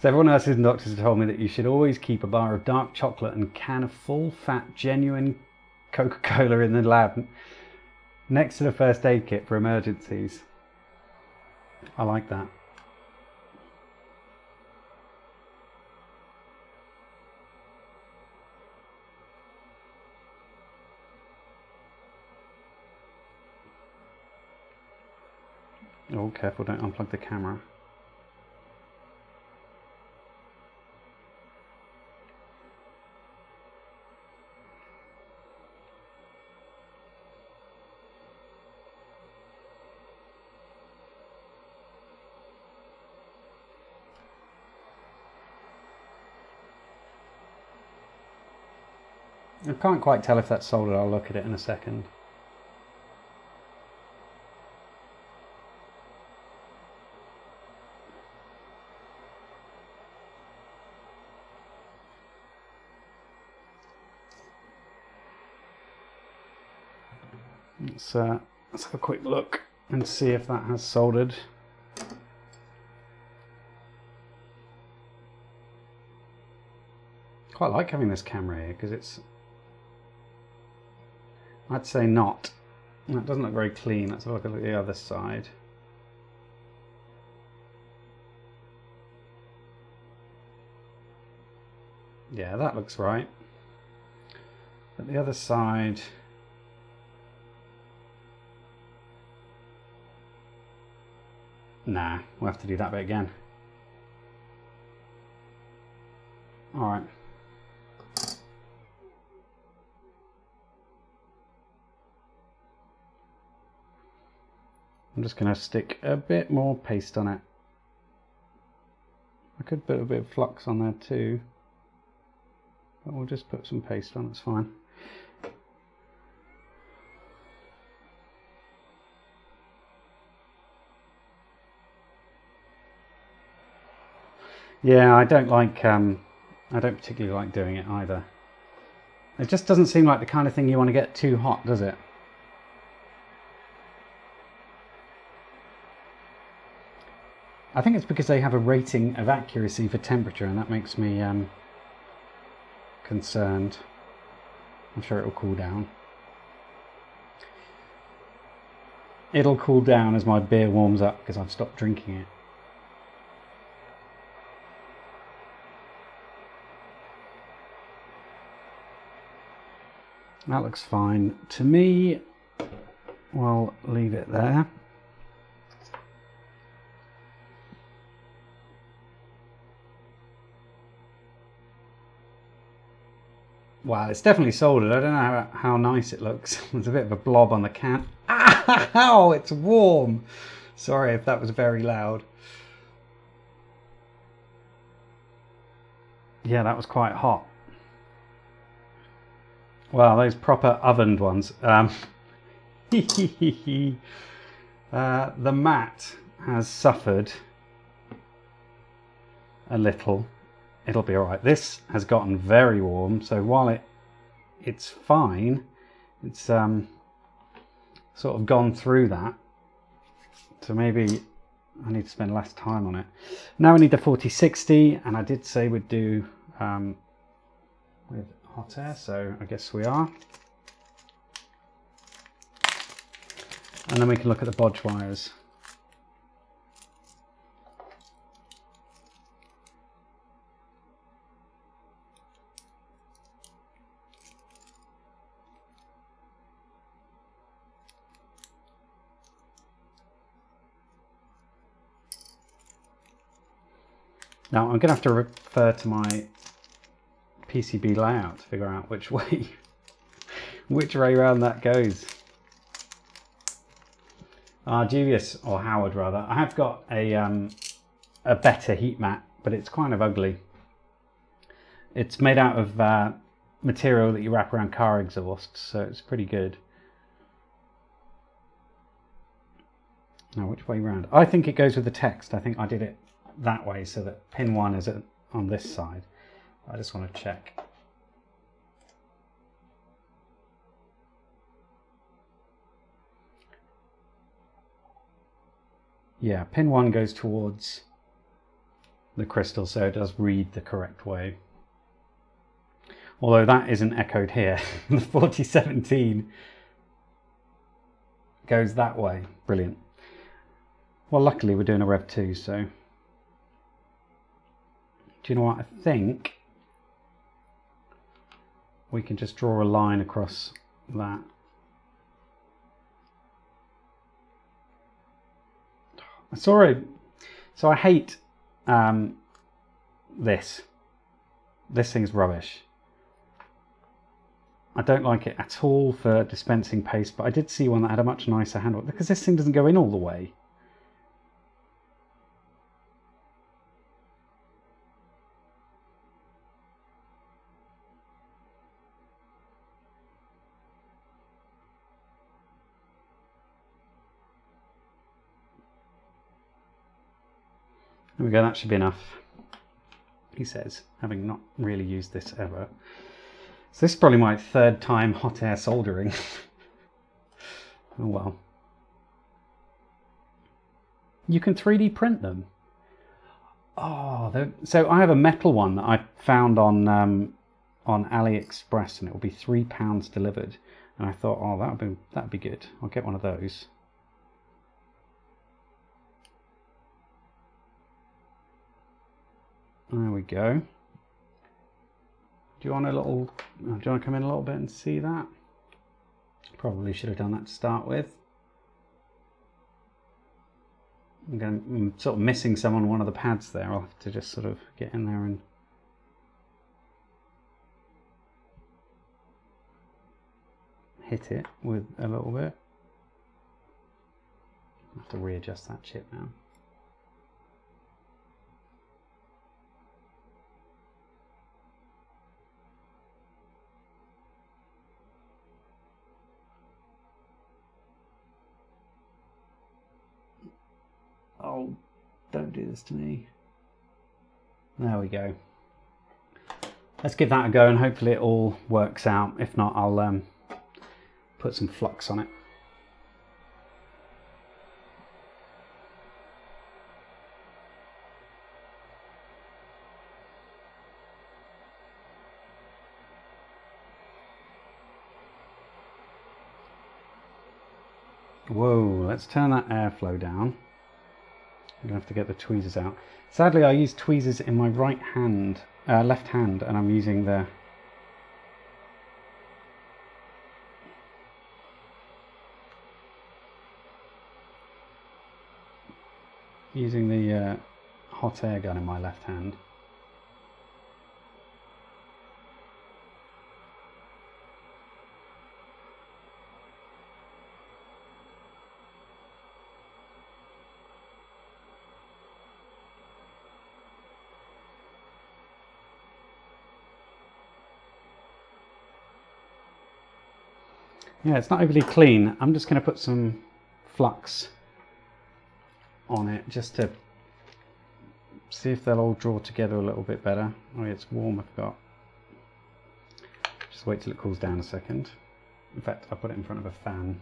so everyone else's doctors told me that you should always keep a bar of dark chocolate and can of full fat genuine Coca-Cola in the lab next to the first aid kit for emergencies. I like that. Oh, careful, don't unplug the camera. Can't quite tell if that's soldered, I'll look at it in a second. Let's, uh, let's have a quick look and see if that has soldered. Quite like having this camera here because it's I'd say not. That doesn't look very clean. Let's have a look at the other side. Yeah, that looks right. But the other side... Nah, we'll have to do that bit again. Alright. I'm just going to stick a bit more paste on it. I could put a bit of flux on there too, but we'll just put some paste on, it's fine. Yeah, I don't like, um, I don't particularly like doing it either. It just doesn't seem like the kind of thing you want to get too hot, does it? I think it's because they have a rating of accuracy for temperature and that makes me um, concerned. I'm sure it will cool down. It'll cool down as my beer warms up because I've stopped drinking it. That looks fine. To me, we'll leave it there. Wow, it's definitely soldered. I don't know how, how nice it looks. There's a bit of a blob on the can. Ow, it's warm. Sorry if that was very loud. Yeah, that was quite hot. Well, those proper ovened ones. Um, uh, the mat has suffered a little. It'll be alright. This has gotten very warm, so while it it's fine, it's um, sort of gone through that. So maybe I need to spend less time on it. Now we need the 4060, and I did say we'd do um, with hot air, so I guess we are. And then we can look at the bodge wires. Now I'm going to have to refer to my PCB layout to figure out which way which way around that goes. Uh, Julius, or Howard rather, I have got a, um, a better heat mat, but it's kind of ugly. It's made out of uh, material that you wrap around car exhausts, so it's pretty good. Now, which way round? I think it goes with the text. I think I did it that way so that pin 1 is on this side. I just want to check. Yeah, pin 1 goes towards the crystal, so it does read the correct way. Although that isn't echoed here. the 4017 goes that way. Brilliant. Well, luckily we're doing a Rev 2, so... You know what? I think we can just draw a line across that. Sorry. So I hate um, this. This thing's rubbish. I don't like it at all for dispensing paste, but I did see one that had a much nicer handle because this thing doesn't go in all the way. There we go, that should be enough, he says, having not really used this ever. So this is probably my third time hot air soldering. oh well. You can 3D print them. Oh, so I have a metal one that I found on um, on AliExpress, and it will be three pounds delivered. And I thought, oh, that would be that'd be good. I'll get one of those. There we go. Do you want a little, do you want to come in a little bit and see that? Probably should have done that to start with. I'm, going, I'm sort of missing some on one of the pads there. I'll have to just sort of get in there and hit it with a little bit. I have to readjust that chip now. Oh, don't do this to me. There we go. Let's give that a go and hopefully it all works out. If not, I'll um, put some flux on it. Whoa, let's turn that airflow down. I'm to have to get the tweezers out. Sadly, I use tweezers in my right hand, uh, left hand, and I'm using the using the uh, hot air gun in my left hand. Yeah, it's not overly clean. I'm just going to put some flux on it just to see if they'll all draw together a little bit better. Oh, yeah, it's warm, I forgot. Just wait till it cools down a second. In fact, I put it in front of a fan.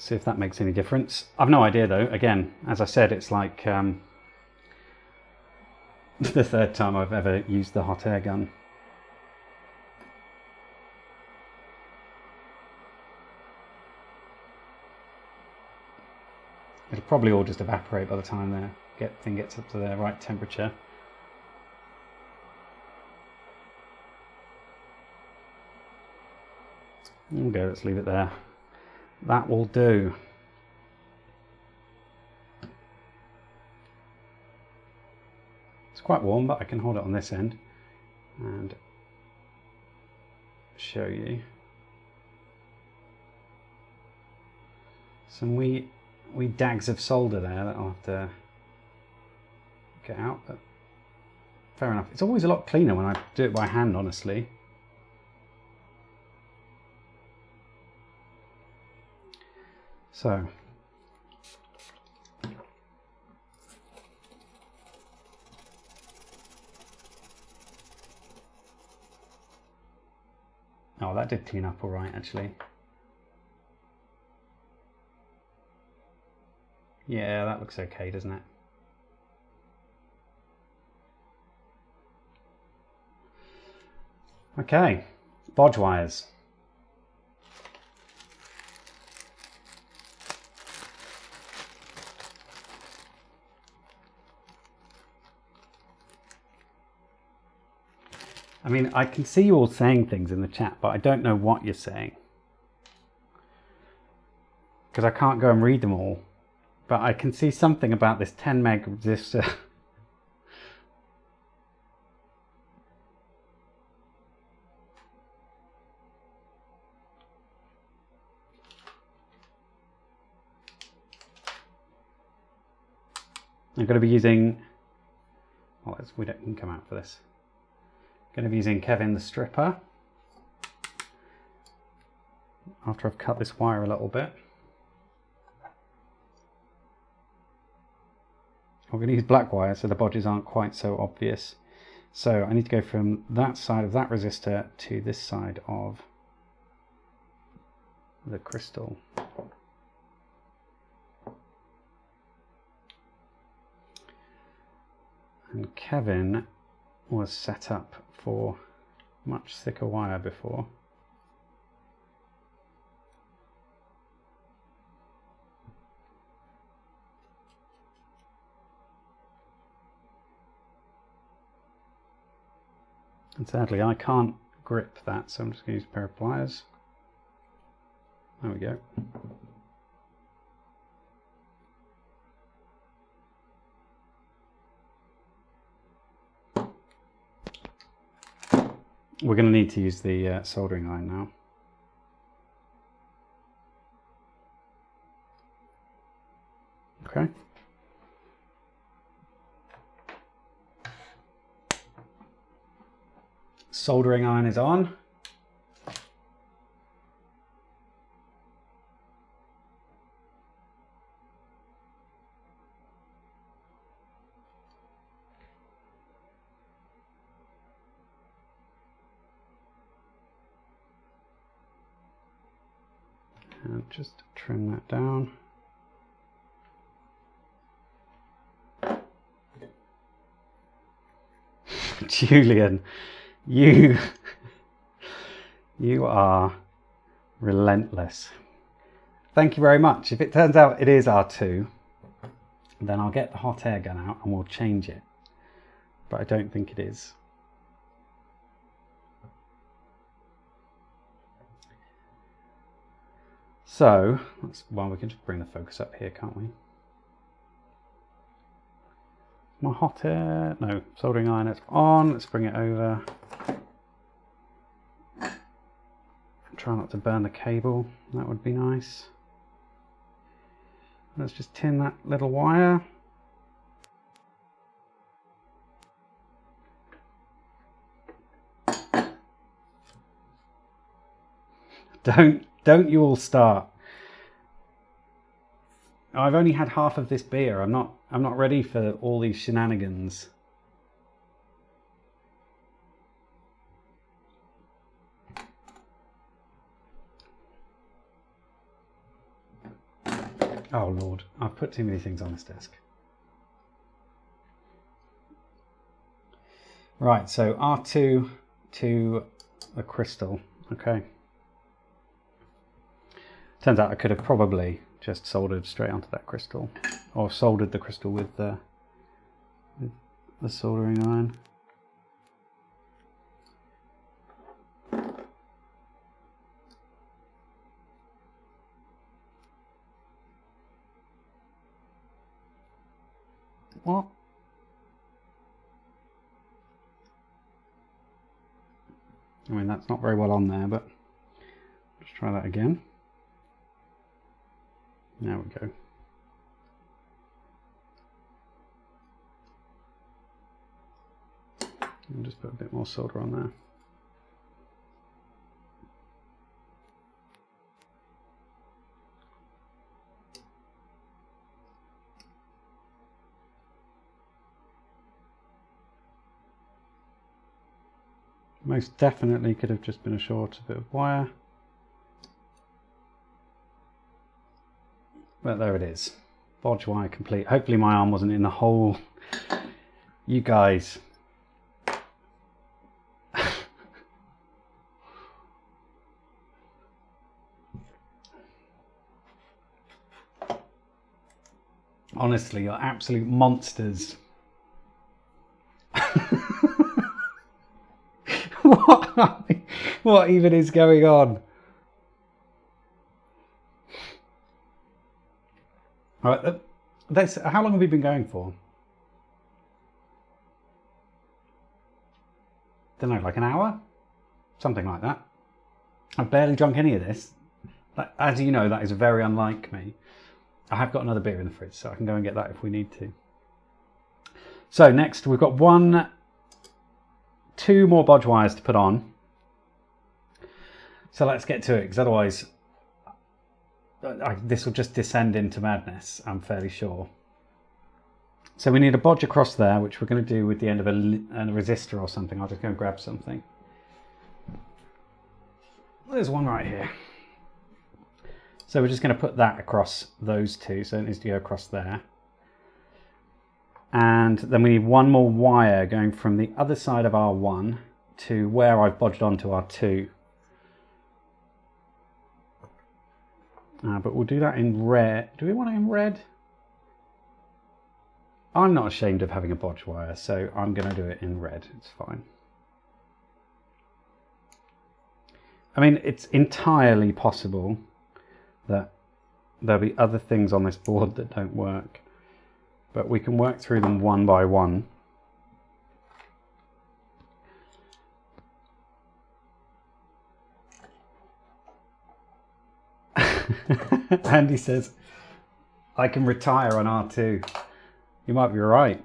See if that makes any difference. I've no idea though. Again, as I said, it's like um, the third time I've ever used the hot air gun. It'll probably all just evaporate by the time the get, thing gets up to the right temperature. Okay, let's leave it there. That will do. It's quite warm, but I can hold it on this end and show you. Some wee, wee dags of solder there that I'll have to get out, but fair enough. It's always a lot cleaner when I do it by hand, honestly. So, oh, that did clean up all right, actually. Yeah, that looks okay, doesn't it? Okay, bodge wires. I mean, I can see you all saying things in the chat, but I don't know what you're saying. Because I can't go and read them all. But I can see something about this 10 meg resistor. I'm going to be using, well, we don't come out for this. Going to be using Kevin the stripper. After I've cut this wire a little bit. I'm going to use black wire so the bodges aren't quite so obvious. So I need to go from that side of that resistor to this side of the crystal. And Kevin was set up for much thicker wire before. And sadly I can't grip that so I'm just going to use a pair of pliers. There we go. We're going to need to use the uh, soldering iron now. Okay. Soldering iron is on. Just trim that down. Julian, you you are relentless. Thank you very much. If it turns out it is R2, then I'll get the hot air gun out and we'll change it. But I don't think it is. So, let's, well, we can just bring the focus up here, can't we? My hot air, no, soldering iron It's on. Let's bring it over. try not to burn the cable. That would be nice. Let's just tin that little wire. Don't don't you all start. I've only had half of this beer. I'm not I'm not ready for all these shenanigans. Oh lord, I've put too many things on this desk. Right, so R2 to a crystal. Okay. Turns out I could have probably just soldered straight onto that crystal, or soldered the crystal with the, with the soldering iron. What? I mean, that's not very well on there, but let's try that again. There we go. I'll just put a bit more solder on there. Most definitely could have just been a short bit of wire. But there it is. Bodge wire complete. Hopefully my arm wasn't in the hole. You guys. Honestly, you're absolute monsters. what, what even is going on? All right, uh, that's, how long have we been going for? Don't know, like an hour? Something like that. I've barely drunk any of this. As you know, that is very unlike me. I have got another beer in the fridge, so I can go and get that if we need to. So next, we've got one, two more bodge wires to put on. So let's get to it, because otherwise This will just descend into madness, I'm fairly sure. So we need a bodge across there, which we're going to do with the end of a, a resistor or something. I'll just go and grab something. There's one right here. So we're just going to put that across those two. So it needs to go across there. And then we need one more wire going from the other side of R1 to where I've bodged onto R2. Uh, but we'll do that in red. Do we want it in red? I'm not ashamed of having a bodge wire, so I'm going to do it in red. It's fine. I mean, it's entirely possible that there'll be other things on this board that don't work, but we can work through them one by one. Andy says, I can retire on R2. You might be right.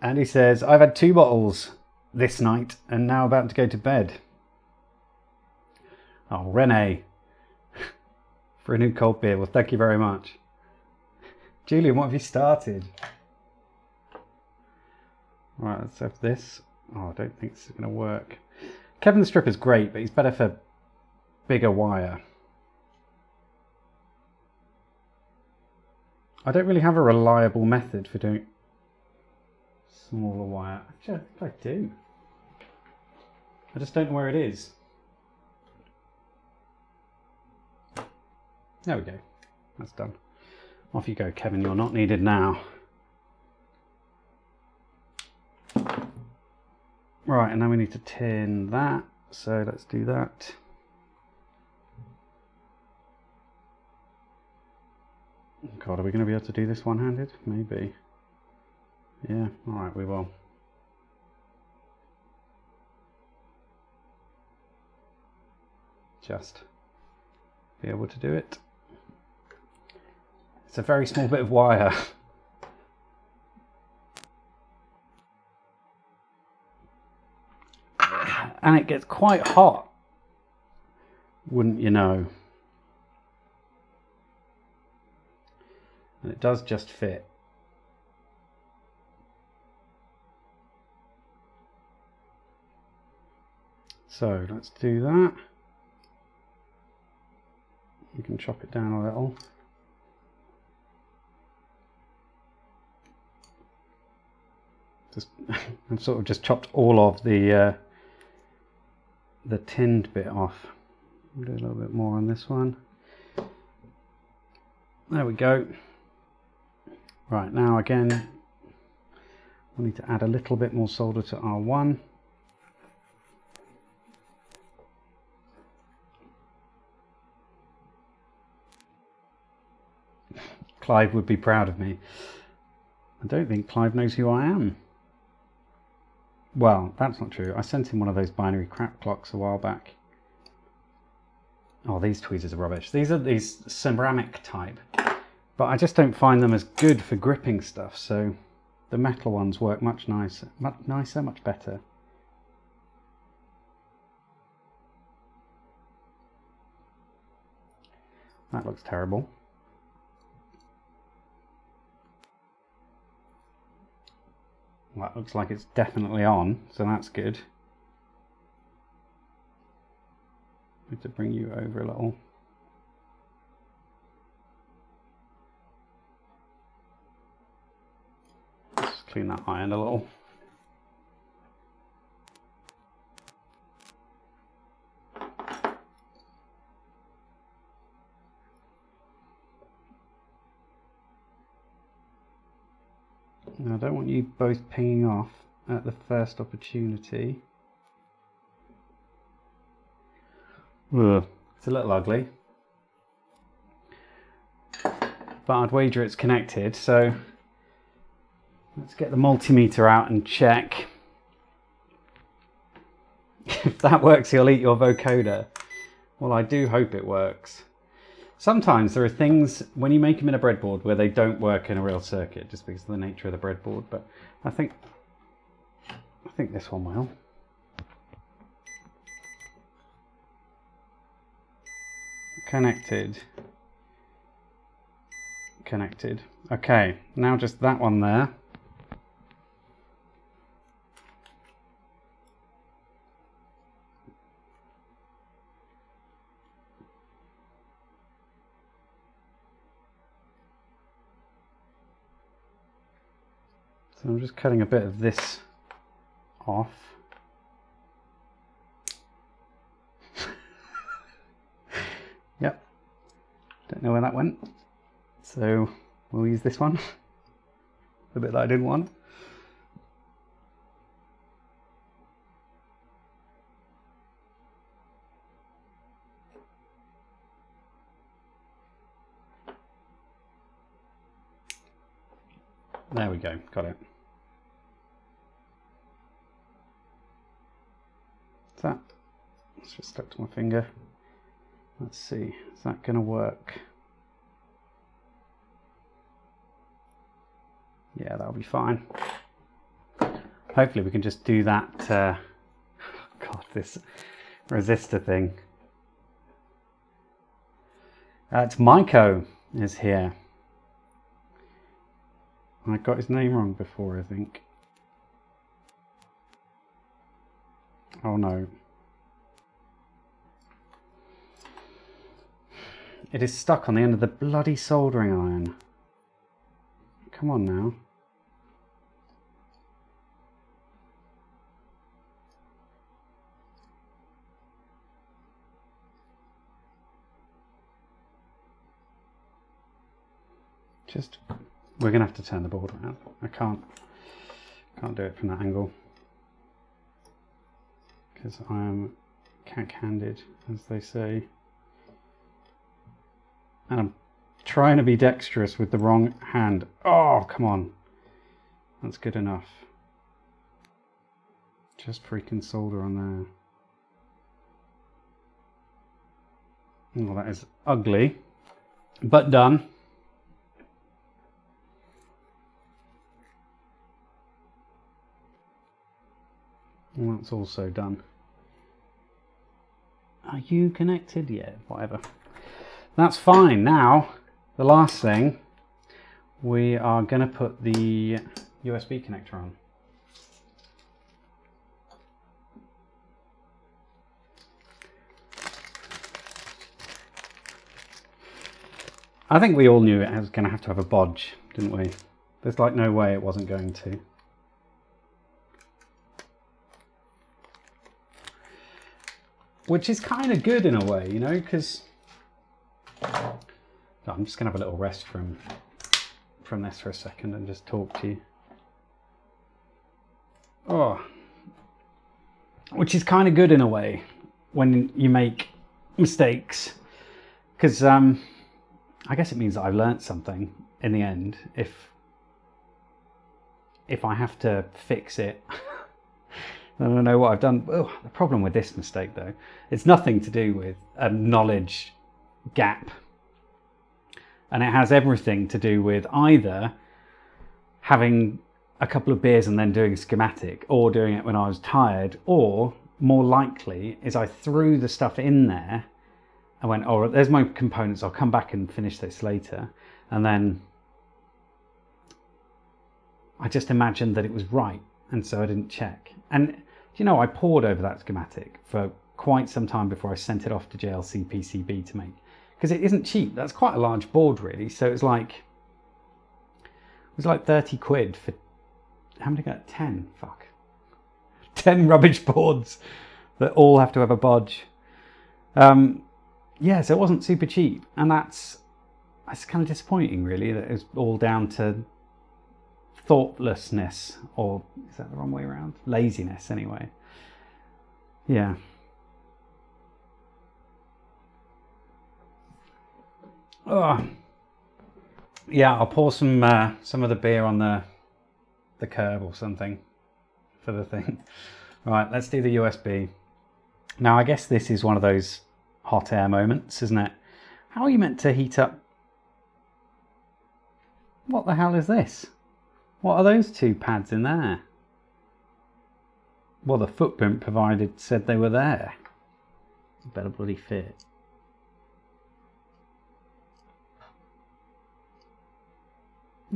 Andy says, I've had two bottles this night and now about to go to bed. Oh, Rene, for a new cold beer. Well, thank you very much. Julian, what have you started? Right, let's have this. Oh, I don't think this is going to work. Kevin the Stripper's great, but he's better for bigger wire. I don't really have a reliable method for doing smaller wire. Actually, I think I do. I just don't know where it is. There we go. That's done. Off you go, Kevin. You're not needed now. Right, and now we need to tin that. So let's do that. God, are we going to be able to do this one-handed? Maybe. Yeah, alright, we will. Just be able to do it. It's a very small bit of wire. and it gets quite hot, wouldn't you know? And it does just fit. So let's do that. You can chop it down a little. Just, I've sort of just chopped all of the uh, the tinned bit off. Do a little bit more on this one. There we go. Right, now again, we need to add a little bit more solder to R1. Clive would be proud of me. I don't think Clive knows who I am. Well, that's not true. I sent him one of those binary crap clocks a while back. Oh, these tweezers are rubbish. These are these ceramic type, but I just don't find them as good for gripping stuff. So the metal ones work much nicer, much nicer, much better. That looks terrible. Well, that looks like it's definitely on, so that's good. Need to bring you over a little. Let's clean that iron a little. Now, I don't want you both pinging off at the first opportunity. Ugh, it's a little ugly. But I'd wager it's connected, so let's get the multimeter out and check. if that works, you'll eat your vocoder. Well, I do hope it works. Sometimes there are things when you make them in a breadboard where they don't work in a real circuit just because of the nature of the breadboard. But I think I think this one will. Connected. Connected. Okay, now just that one there. So I'm just cutting a bit of this off. yep, don't know where that went. So we'll use this one, the bit that I didn't want. There we go, got it. That, it's just stuck to my finger. Let's see, is that going to work? Yeah, that'll be fine. Hopefully we can just do that, uh, God, this resistor thing. Uh, it's is here. I got his name wrong before, I think. Oh no. It is stuck on the end of the bloody soldering iron. Come on now. Just we're gonna have to turn the board around. I can't can't do it from that angle because I am cack-handed, as they say, and I'm trying to be dexterous with the wrong hand. Oh, come on! That's good enough. Just freaking solder on there. Oh, that is ugly, but done. And that's also done. Are you connected? Yeah, whatever. That's fine. Now, the last thing, we are going to put the USB connector on. I think we all knew it was going to have to have a bodge, didn't we? There's like no way it wasn't going to. Which is kind of good in a way, you know, because I'm just going to have a little rest from from this for a second and just talk to you. Oh, which is kind of good in a way when you make mistakes, because um, I guess it means that I've learnt something in the end. If if I have to fix it, I know what I've done. Oh, the problem with this mistake, though, it's nothing to do with a knowledge gap. And it has everything to do with either having a couple of beers and then doing schematic or doing it when I was tired or more likely is I threw the stuff in there I went oh there's my components. I'll come back and finish this later. And then I just imagined that it was right and so I didn't check. And you know I pored over that schematic for quite some time before I sent it off to JLC PCB to make because it isn't cheap. That's quite a large board, really. So it's like it was like thirty quid for how many got ten? Fuck, ten rubbish boards that all have to have a bodge. Um, yeah, so it wasn't super cheap, and that's that's kind of disappointing, really. That it's all down to thoughtlessness, or is that the wrong way around? Laziness, anyway. Yeah. Oh. Yeah, I'll pour some uh, some of the beer on the the curb or something for the thing. Right, let's do the USB. Now, I guess this is one of those hot air moments, isn't it? How are you meant to heat up? What the hell is this? What are those two pads in there? Well, the footprint provided said they were there. Better bloody fit.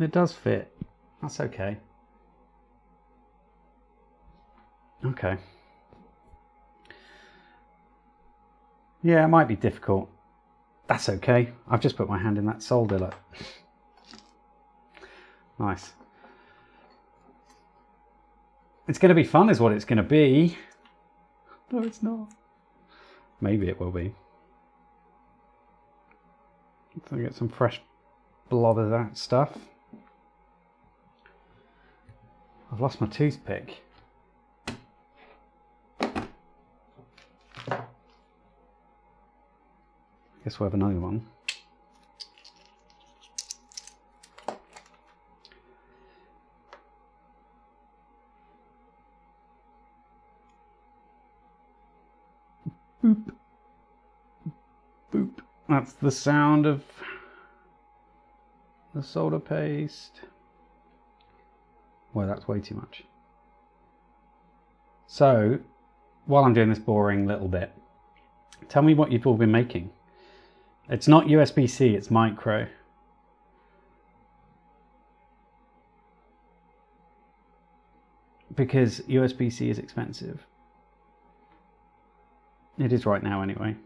It does fit. That's okay. Okay. Yeah, it might be difficult. That's okay. I've just put my hand in that solder. Look. nice. It's going to be fun is what it's going to be. No, it's not. Maybe it will be. Let's get some fresh blob of that stuff. I've lost my toothpick. Guess we'll have another one. Boop. Boop. That's the sound of the solder paste. Well, that's way too much. So, while I'm doing this boring little bit, tell me what you've all been making. It's not USB-C, it's micro. Because USB-C is expensive. It is right now anyway.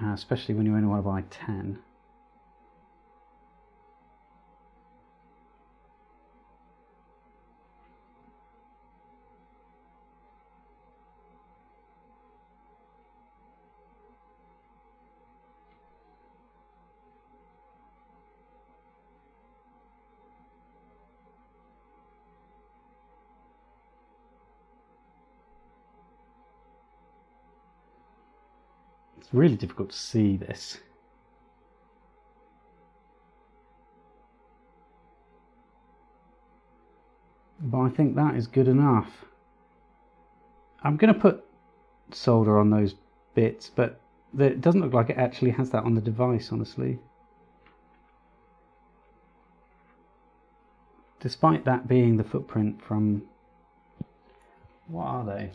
Uh, especially when you only want to buy 10. Really difficult to see this. but I think that is good enough. I'm going to put solder on those bits, but it doesn't look like it actually has that on the device, honestly. Despite that being the footprint from... What are they?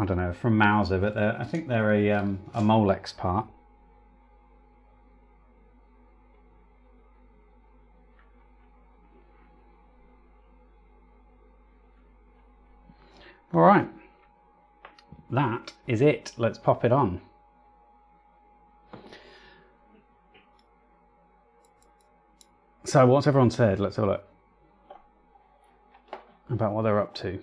I don't know, from Mouser, but I think they're a, um, a Molex part. All right, that is it. Let's pop it on. So what's everyone said? Let's have a look about what they're up to.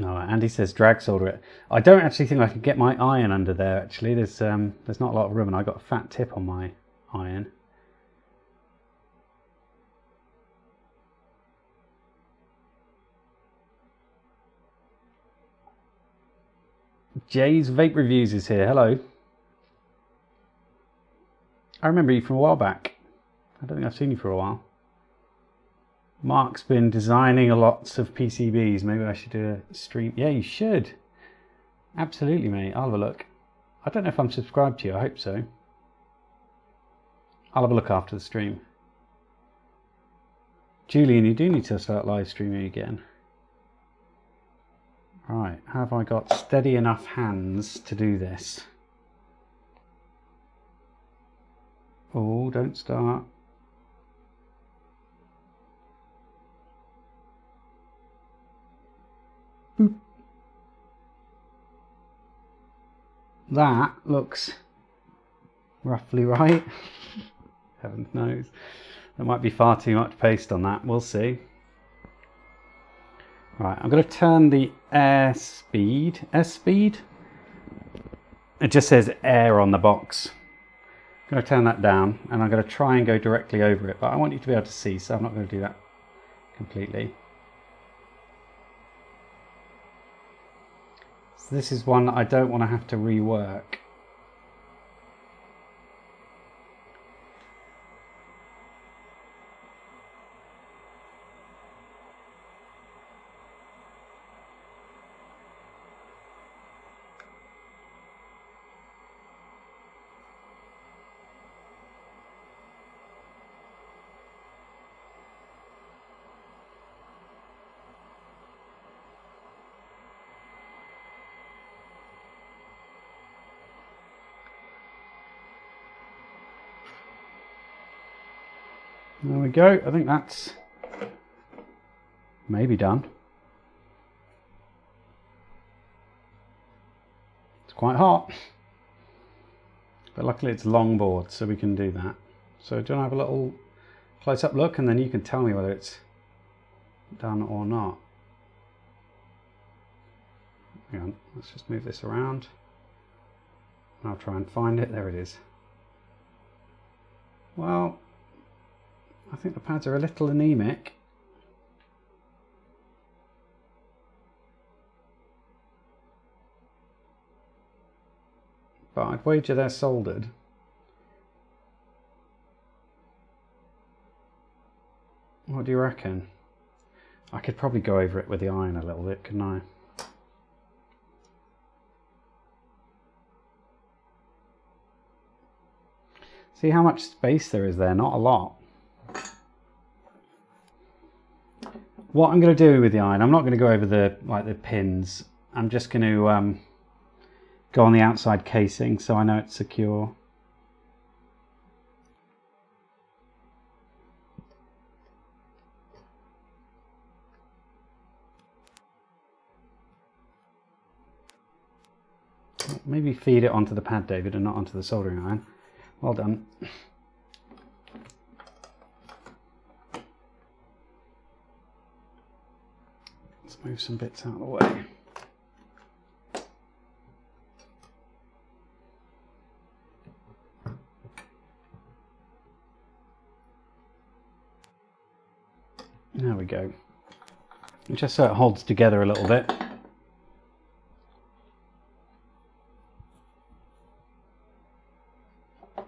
No, Andy says drag solder it. I don't actually think I can get my iron under there. Actually, there's um, there's not a lot of room, and I got a fat tip on my iron. Jay's Vape Reviews is here. Hello. I remember you from a while back. I don't think I've seen you for a while. Mark's been designing a lots of PCBs. Maybe I should do a stream. Yeah, you should. Absolutely, mate. I'll have a look. I don't know if I'm subscribed to you. I hope so. I'll have a look after the stream. Julian, you do need to start live streaming again. Right, have I got steady enough hands to do this? Oh, don't start. Boop. That looks roughly right. Heaven knows. There might be far too much paste on that. We'll see. Right, I'm going to turn the air speed. Air speed? It just says air on the box. I'm going to turn that down and I'm going to try and go directly over it, but I want you to be able to see, so I'm not going to do that completely. This is one I don't want to have to rework. There we go. I think that's maybe done. It's quite hot. But luckily it's long board, so we can do that. So do you want to have a little close-up look and then you can tell me whether it's done or not. Hang on, let's just move this around. I'll try and find it. There it is. Well, I think the pads are a little anemic. But I'd wager they're soldered. What do you reckon? I could probably go over it with the iron a little bit, couldn't I? See how much space there is there, not a lot. What I'm going to do with the iron, I'm not going to go over the like the pins. I'm just going to um, go on the outside casing so I know it's secure. Maybe feed it onto the pad, David, and not onto the soldering iron. Well done. move some bits out of the way. There we go. Just so it holds together a little bit.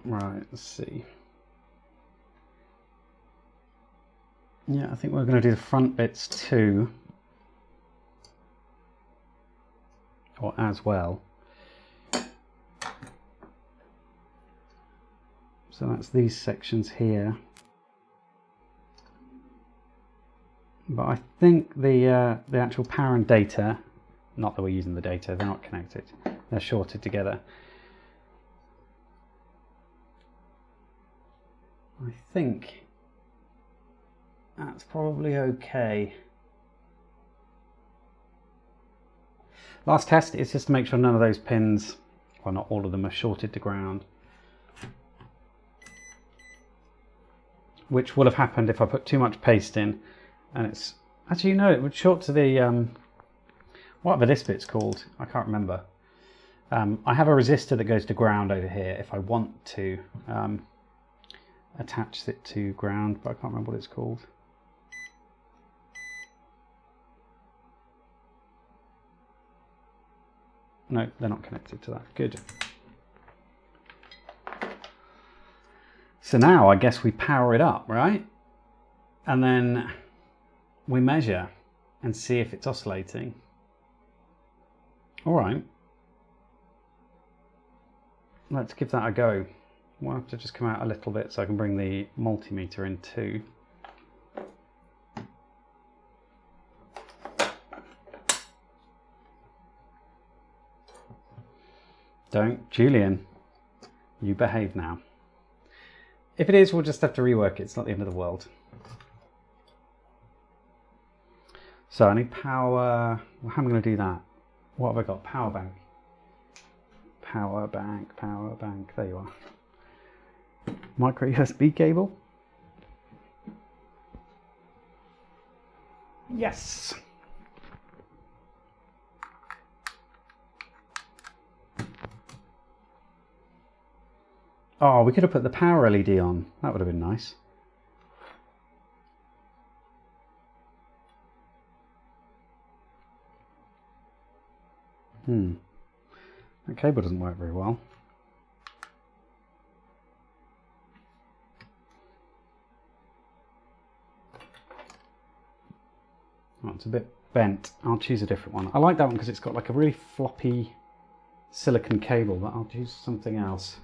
Right, let's see. Yeah, I think we're going to do the front bits too. Or as well. So that's these sections here. But I think the uh, the actual power and data, not that we're using the data, they're not connected. They're shorted together. I think that's probably okay. Last test is just to make sure none of those pins, well not all of them, are shorted to ground. Which will have happened if I put too much paste in and it's, actually you know, it would short to the, um, whatever this bit's called, I can't remember. Um, I have a resistor that goes to ground over here if I want to um, attach it to ground, but I can't remember what it's called. No, they're not connected to that. Good. So now I guess we power it up, right? And then we measure and see if it's oscillating. All right. Let's give that a go. We'll have to just come out a little bit so I can bring the multimeter in too. Don't. Julian, you behave now. If it is, we'll just have to rework it. It's not the end of the world. So I need power. How am I going to do that? What have I got? Power bank. Power bank, power bank. There you are. Micro USB cable. Yes. Oh, we could have put the power LED on. That would have been nice. Hmm. That cable doesn't work very well. Oh, it's a bit bent. I'll choose a different one. I like that one because it's got like a really floppy silicon cable, but I'll choose something else.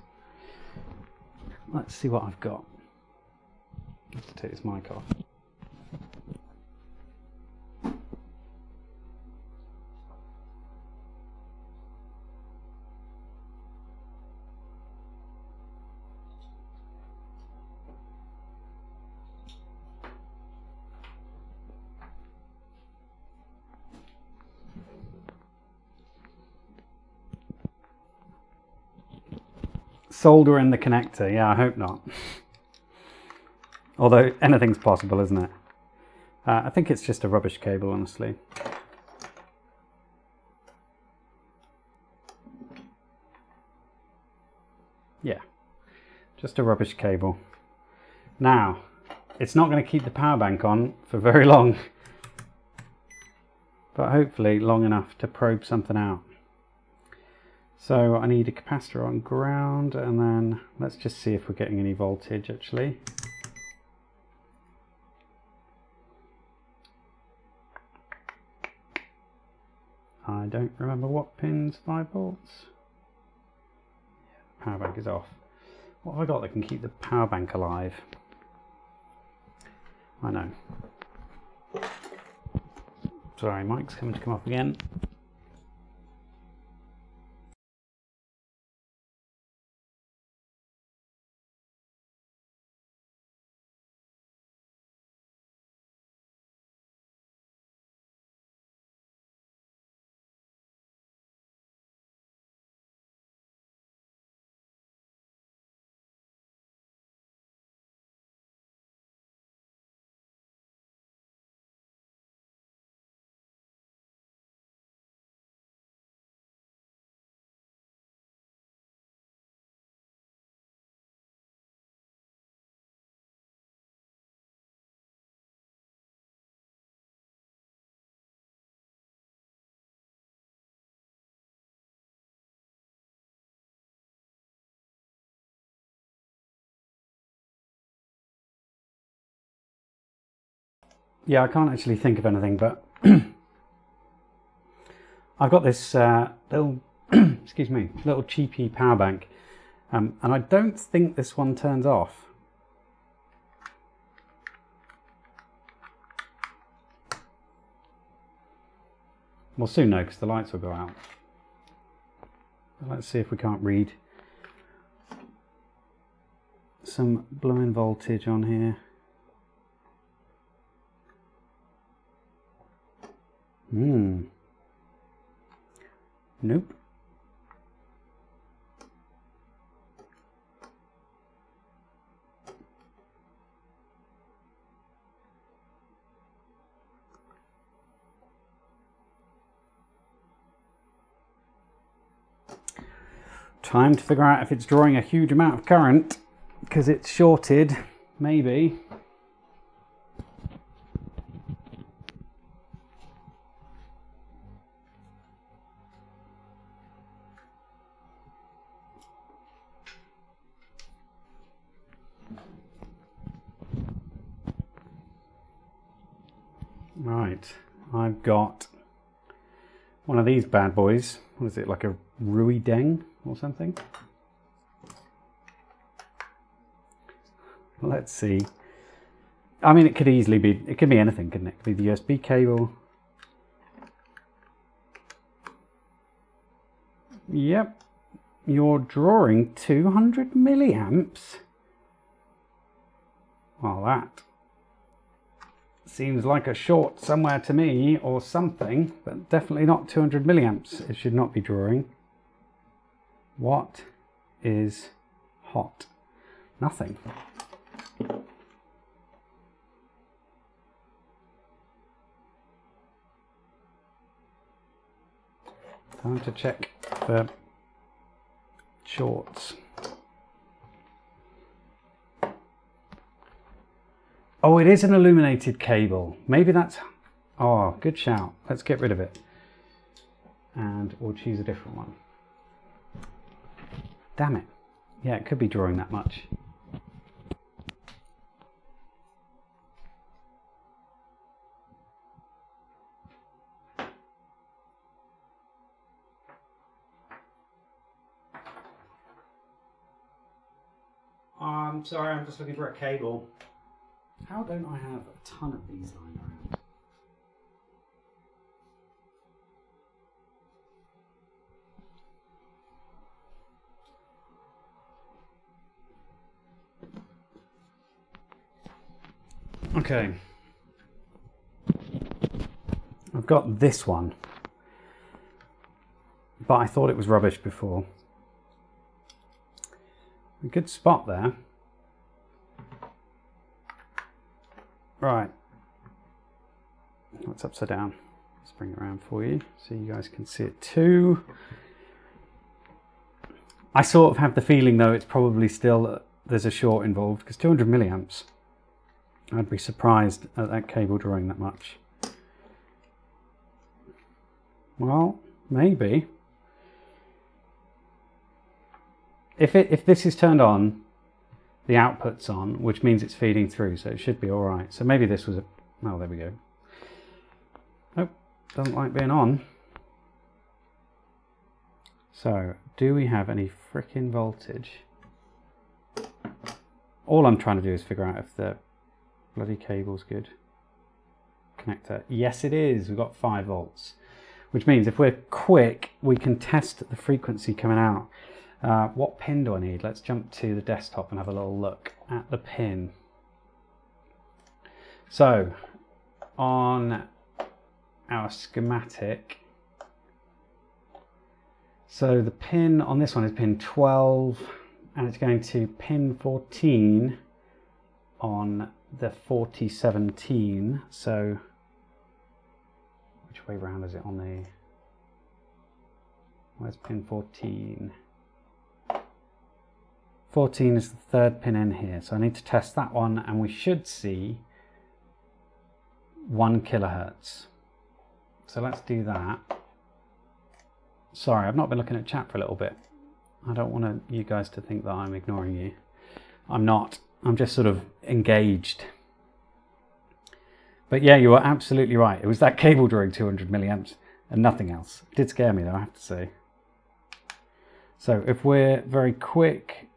Let's see what I've got. To take this mic off. Solder in the connector. Yeah, I hope not. Although anything's possible, isn't it? Uh, I think it's just a rubbish cable, honestly. Yeah, just a rubbish cable. Now, it's not going to keep the power bank on for very long, but hopefully long enough to probe something out. So I need a capacitor on ground and then let's just see if we're getting any voltage actually. I don't remember what pins 5 volts. Power bank is off. What have I got that can keep the power bank alive? I know. Sorry, mic's coming to come off again. Yeah, I can't actually think of anything, but I've got this uh, little, excuse me, little cheapy power bank, um, and I don't think this one turns off. We'll soon know because the lights will go out. Let's see if we can't read some blooming voltage on here. Hmm. Nope. Time to figure out if it's drawing a huge amount of current because it's shorted, maybe. Got one of these bad boys. What is it, like a Rui Deng or something? Let's see. I mean, it could easily be, it could be anything, couldn't it? It could be the USB cable. Yep, you're drawing 200 milliamps. Well, that seems like a short somewhere to me or something, but definitely not 200 milliamps. It should not be drawing. What is hot? Nothing. Time to check the shorts. Oh, it is an illuminated cable. Maybe that's... Oh, good shout. Let's get rid of it. And we'll choose a different one. Damn it. Yeah, it could be drawing that much. I'm sorry, I'm just looking for a cable. How don't I have a ton of these lying around? Okay. I've got this one. But I thought it was rubbish before. A good spot there. Right. That's upside down. Let's bring it around for you so you guys can see it too. I sort of have the feeling though it's probably still uh, there's a short involved because 200 milliamps. I'd be surprised at that cable drawing that much. Well, maybe. If it if this is turned on, the output's on, which means it's feeding through, so it should be all right. So maybe this was a, oh, there we go. Nope, doesn't like being on. So, do we have any freaking voltage? All I'm trying to do is figure out if the bloody cable's good. Connector, yes it is, we've got 5 volts. Which means if we're quick, we can test the frequency coming out. Uh, what pin do I need? Let's jump to the desktop and have a little look at the pin. So on our schematic, so the pin on this one is pin 12 and it's going to pin 14 on the 4017. So which way round is it on the, where's pin 14? 14 is the third pin in here. So I need to test that one and we should see one kilohertz. So let's do that. Sorry, I've not been looking at chat for a little bit. I don't want you guys to think that I'm ignoring you. I'm not. I'm just sort of engaged. But yeah, you are absolutely right. It was that cable drawing 200 milliamps and nothing else. It did scare me though, I have to say. So if we're very quick,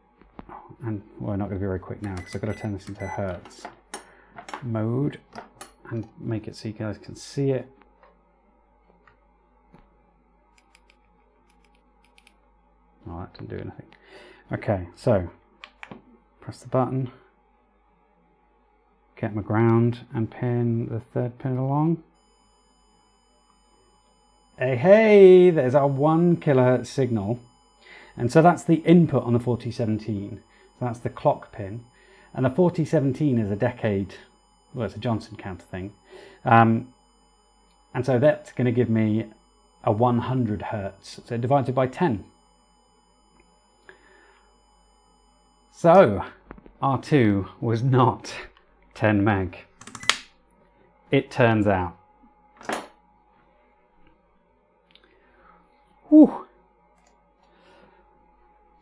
and well, we're not going to be very quick now because I've got to turn this into hertz mode and make it so you guys can see it. Oh, that didn't do anything. Okay, so press the button, get my ground and pin the third pin along. Hey, hey, there's our one kilohertz signal. And so that's the input on the 4017. So that's the clock pin. And the 4017 is a decade, well, it's a Johnson counter thing. Um, and so that's going to give me a 100 hertz. So divided by 10. So R2 was not 10 meg. It turns out. Whew.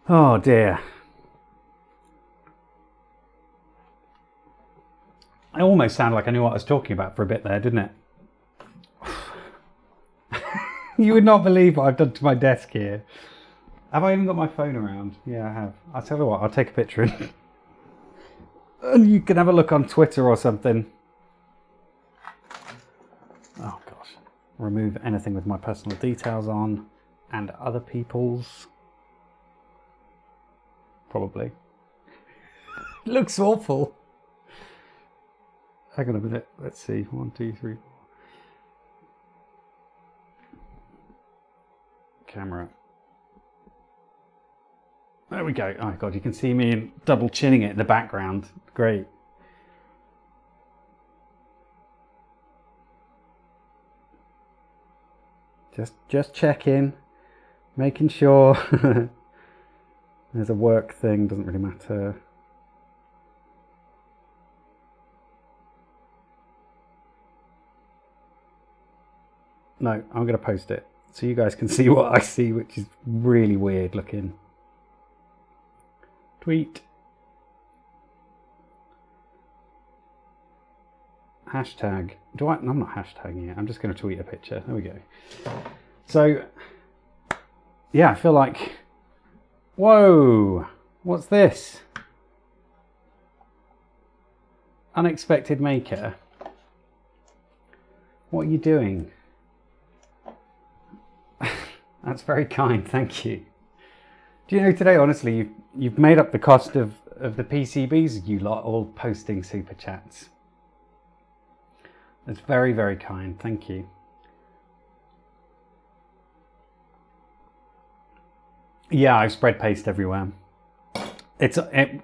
Oh dear. I almost sounded like I knew what I was talking about for a bit there, didn't it? you would not believe what I've done to my desk here. Have I even got my phone around? Yeah, I have. I'll tell you what, I'll take a picture and you can have a look on Twitter or something. Oh gosh. Remove anything with my personal details on and other people's. Probably. Looks awful. Hang on a minute. Let's see. One, two, three, four. Camera. There we go. Oh god, you can see me in double chinning it in the background. Great. Just just checking, making sure. There's a work thing, doesn't really matter. No, I'm going to post it so you guys can see what I see, which is really weird looking. Tweet. Hashtag. Do I? I'm not hashtagging it. I'm just going to tweet a picture. There we go. So, yeah, I feel like. Whoa! What's this? Unexpected maker. What are you doing? That's very kind, thank you. Do you know today, honestly, you've, you've made up the cost of, of the PCBs you lot all posting super chats. That's very, very kind. Thank you. Yeah, I've spread paste everywhere. It's it,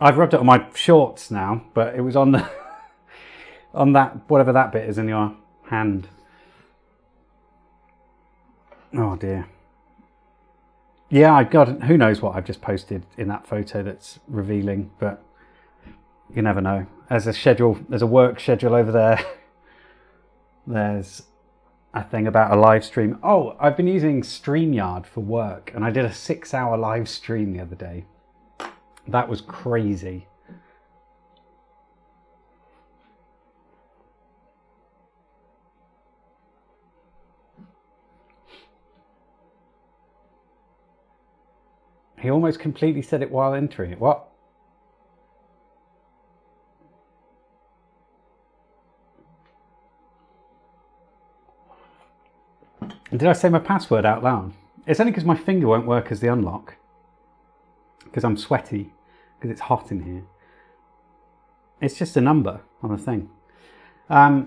I've rubbed it on my shorts now, but it was on the on that whatever that bit is in your hand. Oh dear. Yeah, I got who knows what I've just posted in that photo that's revealing, but you never know. There's a schedule, there's a work schedule over there. There's a thing about a live stream. Oh, I've been using StreamYard for work and I did a six hour live stream the other day. That was crazy. He almost completely said it while entering it. What? Did I say my password out loud? It's only because my finger won't work as the unlock. Because I'm sweaty. Because it's hot in here. It's just a number on a thing. Um,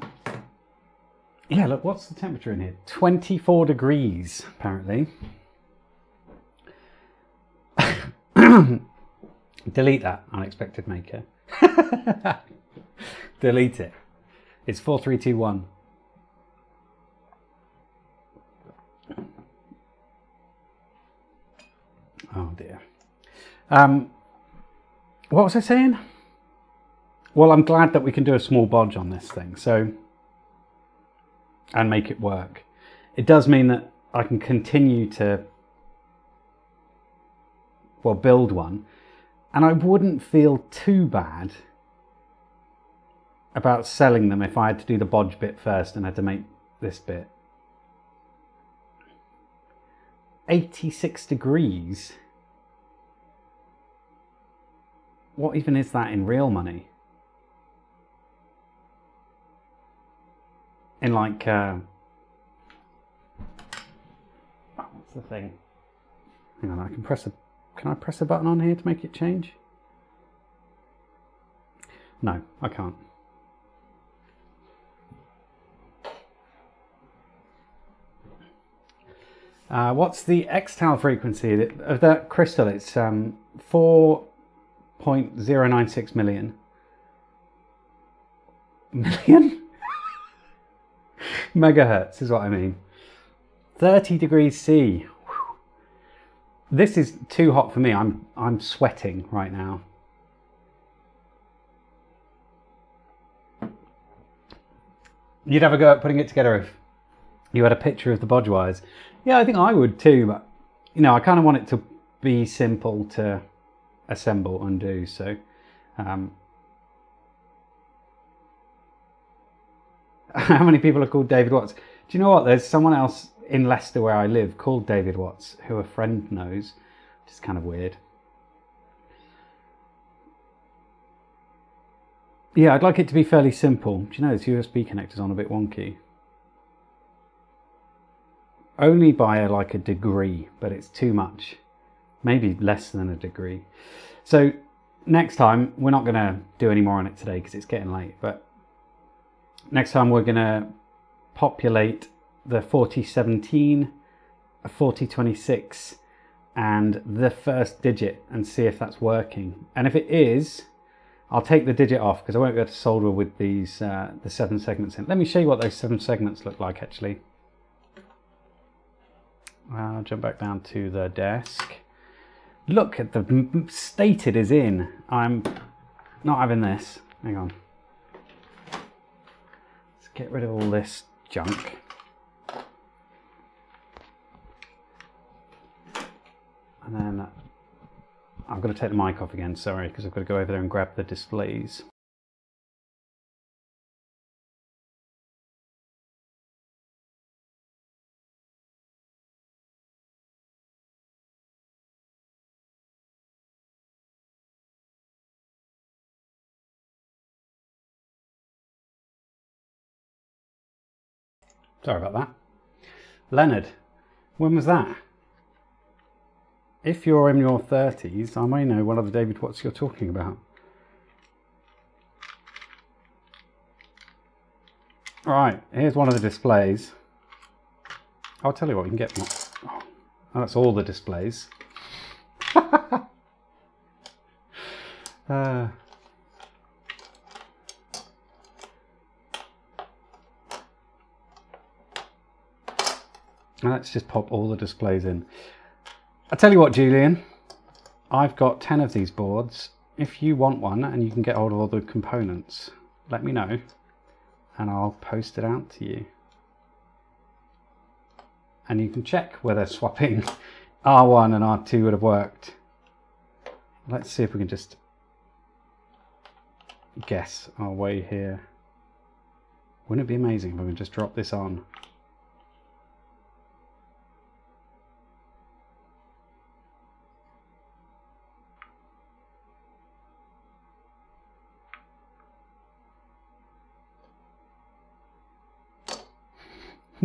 yeah, look, what's the temperature in here? 24 degrees, apparently. Delete that unexpected maker. Delete it. It's 4321. Oh dear. Um, what was I saying? Well, I'm glad that we can do a small bodge on this thing, so and make it work. It does mean that I can continue to well, build one. And I wouldn't feel too bad about selling them if I had to do the bodge bit first and had to make this bit. 86 degrees. What even is that in real money? In like, uh, what's the thing? Hang on, I can press a, can I press a button on here to make it change? No, I can't. Uh, what's the extal frequency of that crystal? It's um, 4.096 million. Million? Megahertz is what I mean. 30 degrees C. This is too hot for me. I'm, I'm sweating right now. You'd have a go at putting it together if you had a picture of the bodge wires. Yeah, I think I would too, but you know, I kind of want it to be simple to assemble and do. So, um, how many people are called David Watts? Do you know what? There's someone else in Leicester where I live called David Watts who a friend knows, which is kind of weird. Yeah, I'd like it to be fairly simple. Do you know this USB connector's on a bit wonky? Only by a, like a degree, but it's too much. Maybe less than a degree. So next time, we're not going to do any more on it today because it's getting late, but next time we're going to populate the 4017, a 4026, and the first digit and see if that's working. And if it is, I'll take the digit off because I won't be able to solder with these uh, the seven segments in. Let me show you what those seven segments look like actually. I'll jump back down to the desk. Look at the state it is in. I'm not having this. Hang on. Let's get rid of all this junk. And then I'm going to take the mic off again, sorry, because I've got to go over there and grab the displays. Sorry about that. Leonard, when was that? If you're in your 30s, I may know one of the David Watts you're talking about. All right, here's one of the displays. I'll tell you what, you can get more. Oh, that's all the displays. uh, let's just pop all the displays in. I tell you what, Julian, I've got 10 of these boards. If you want one and you can get hold of all the components, let me know and I'll post it out to you. And you can check whether swapping R1 and R2 would have worked. Let's see if we can just guess our way here. Wouldn't it be amazing if we could just drop this on?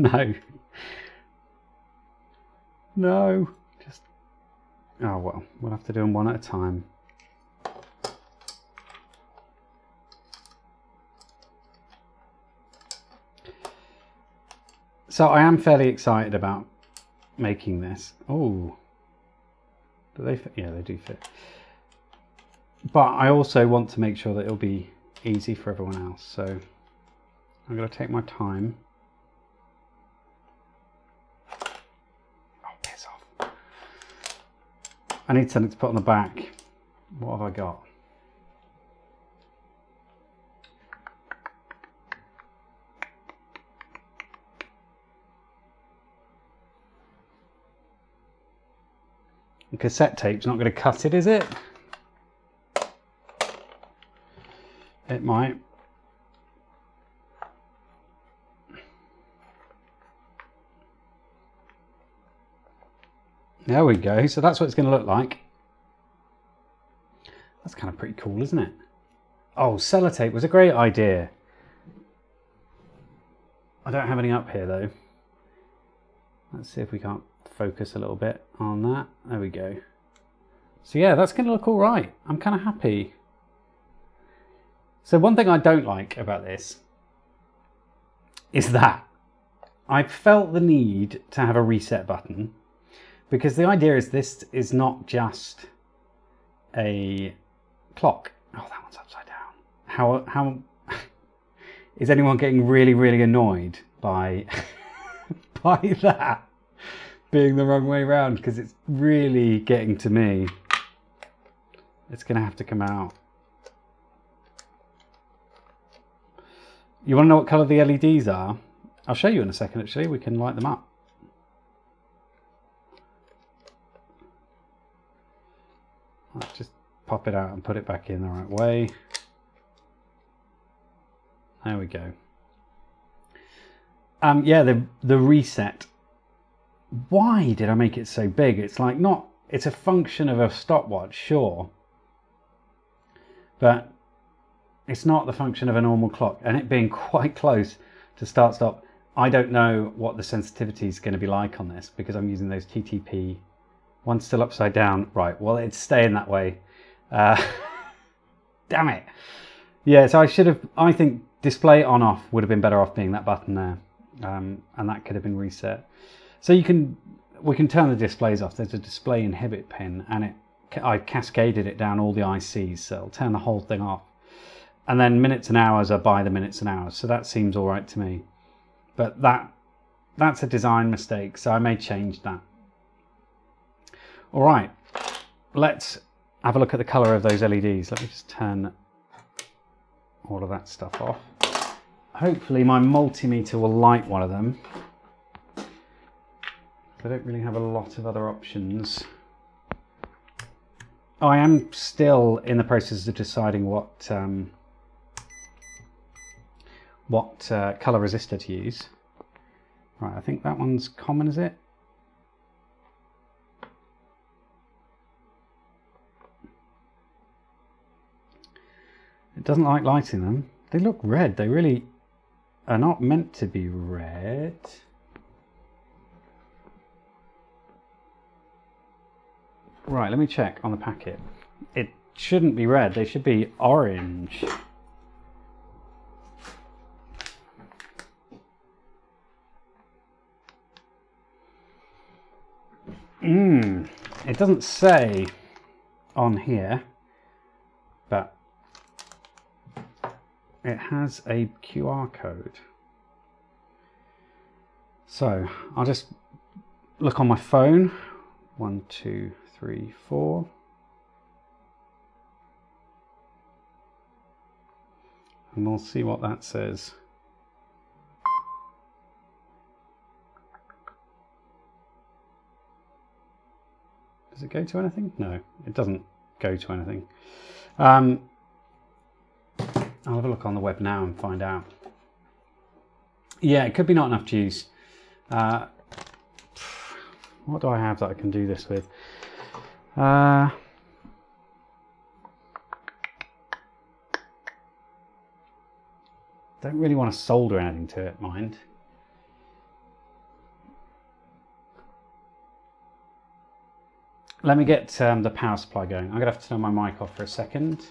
no. No. Just. Oh well, we'll have to do them one at a time. So I am fairly excited about making this. Oh, do they fit? Yeah, they do fit. But I also want to make sure that it'll be easy for everyone else. So I'm going to take my time. I need something to put on the back. What have I got? The cassette tape's not going to cut it, is it? It might. There we go. So that's what it's going to look like. That's kind of pretty cool, isn't it? Oh, sellotape was a great idea. I don't have any up here though. Let's see if we can't focus a little bit on that. There we go. So yeah, that's going to look all right. I'm kind of happy. So one thing I don't like about this is that I felt the need to have a reset button because the idea is this is not just a clock. Oh, that one's upside down. How how is anyone getting really really annoyed by by that being the wrong way around because it's really getting to me. It's going to have to come out. You want to know what colour the LEDs are? I'll show you in a second actually. We can light them up. Let's just pop it out and put it back in the right way. There we go. Um, yeah, the the reset. Why did I make it so big? It's like not. It's a function of a stopwatch, sure, but it's not the function of a normal clock. And it being quite close to start stop, I don't know what the sensitivity is going to be like on this because I'm using those TTP. One's still upside down. Right. Well, it's staying that way. Uh, damn it. Yeah. So I should have. I think display on off would have been better off being that button there um, and that could have been reset so you can we can turn the displays off there's a display inhibit pin and it I cascaded it down all the ICs so it'll turn the whole thing off and then minutes and hours are by the minutes and hours so that seems all right to me but that that's a design mistake so I may change that all right let's have a look at the color of those LEDs let me just turn all of that stuff off hopefully my multimeter will light one of them. I don't really have a lot of other options. Oh, I am still in the process of deciding what um, what uh, color resistor to use. Right, I think that one's common, is it? It doesn't like lighting them. They look red. They really are not meant to be red. Right, let me check on the packet. It shouldn't be red, they should be orange. Mmm, it doesn't say on here, it has a QR code. So I'll just look on my phone. One, two, three, four. And we'll see what that says. Does it go to anything? No, it doesn't go to anything. Um, I'll have a look on the web now and find out. Yeah, it could be not enough juice. Uh, what do I have that I can do this with? Uh, don't really want to solder anything to it, mind. Let me get um, the power supply going. I'm going to have to turn my mic off for a second.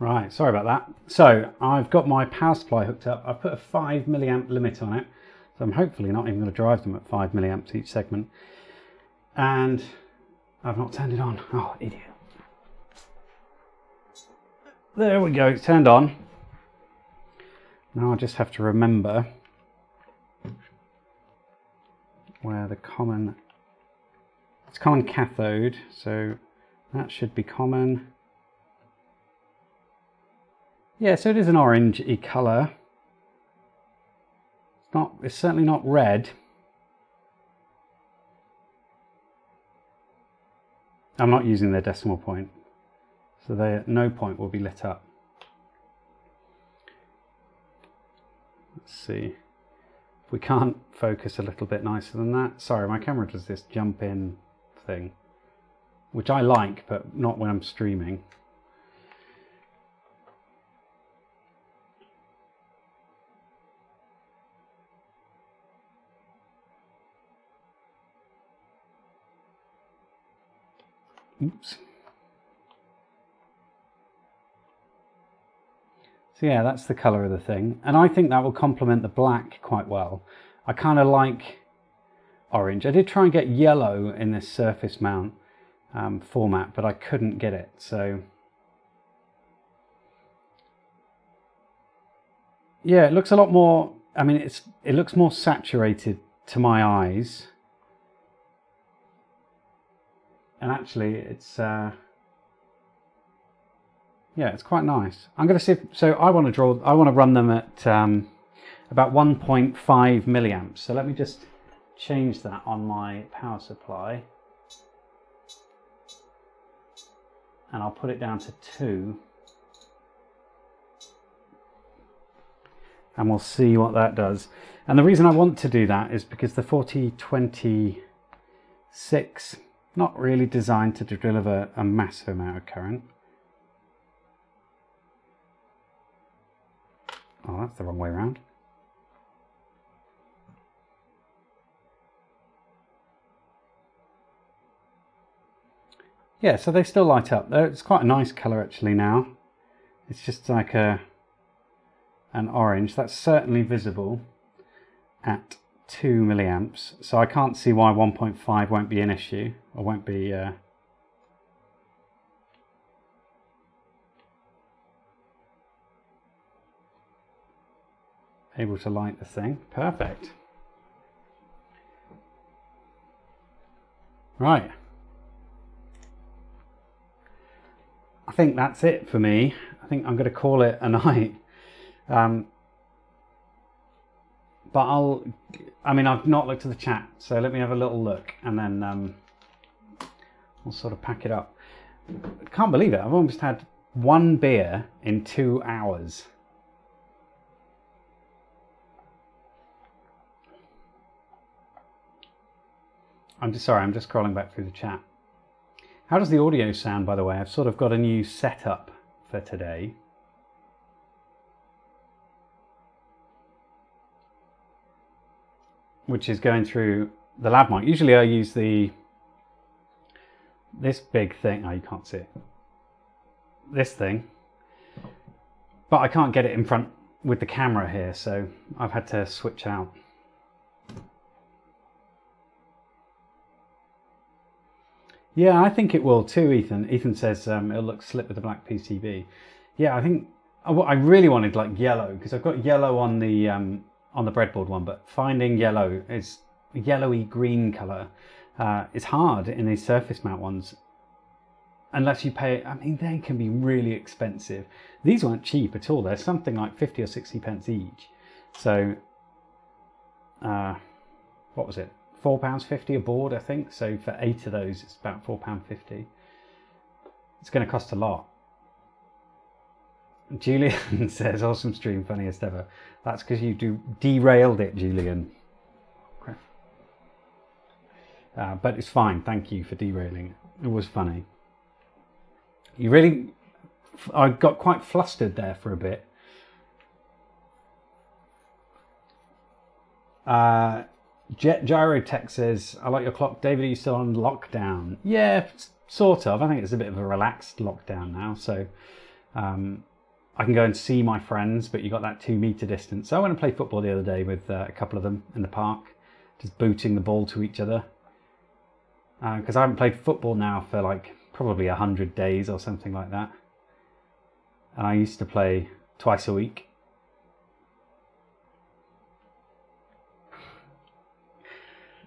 Right, sorry about that. So I've got my power supply hooked up. I've put a 5 milliamp limit on it. So I'm hopefully not even going to drive them at 5 milliamps each segment. And I've not turned it on. Oh, idiot. There we go, it's turned on. Now I just have to remember where the common, it's common cathode, so that should be common. Yeah, so it is an orangey colour. It's not. It's certainly not red. I'm not using their decimal point, so they at no point will be lit up. Let's see. If we can't focus a little bit nicer than that. Sorry, my camera does this jump in thing, which I like, but not when I'm streaming. Oops. So yeah, that's the colour of the thing. And I think that will complement the black quite well. I kind of like orange. I did try and get yellow in this surface mount um, format, but I couldn't get it. So yeah, it looks a lot more, I mean, it's it looks more saturated to my eyes and actually it's uh, yeah it's quite nice. I'm gonna see if, so I want to draw I want to run them at um, about 1.5 milliamps. So let me just change that on my power supply. And I'll put it down to 2 and we'll see what that does. And the reason I want to do that is because the 4026 not really designed to deliver a massive amount of current. Oh, that's the wrong way around. Yeah, so they still light up. It's quite a nice colour actually now. It's just like a an orange. That's certainly visible at 2 milliamps, so I can't see why 1.5 won't be an issue, or won't be... Uh, able to light the thing. Perfect. Right. I think that's it for me. I think I'm going to call it a night. Um, but I'll, I mean, I've not looked at the chat, so let me have a little look and then um, we'll sort of pack it up. I can't believe it. I've almost had one beer in two hours. I'm just sorry, I'm just scrolling back through the chat. How does the audio sound, by the way? I've sort of got a new setup for today. which is going through the lab mic. Usually I use the this big thing. Oh, you can't see it. This thing. But I can't get it in front with the camera here, so I've had to switch out. Yeah, I think it will too, Ethan. Ethan says um, it'll look slick with the black PCB. Yeah, I think I really wanted like yellow because I've got yellow on the um, on the breadboard one, but finding yellow is a yellowy green color uh, is hard in these surface mount ones. Unless you pay, I mean, they can be really expensive. These weren't cheap at all. They're something like 50 or 60 pence each. So, uh, what was it? £4.50 a board, I think. So for eight of those, it's about £4.50. It's going to cost a lot. Julian says, awesome stream, funniest ever. That's because you do derailed it, Julian. Uh, but it's fine. Thank you for derailing it. Was funny. You really, I got quite flustered there for a bit. Uh, Jet Gyrotech says, I like your clock. David, are you still on lockdown? Yeah, sort of. I think it's a bit of a relaxed lockdown now. So, um, I can go and see my friends, but you got that two meter distance. So I went and played football the other day with uh, a couple of them in the park, just booting the ball to each other. Because uh, I haven't played football now for like probably a hundred days or something like that. And I used to play twice a week.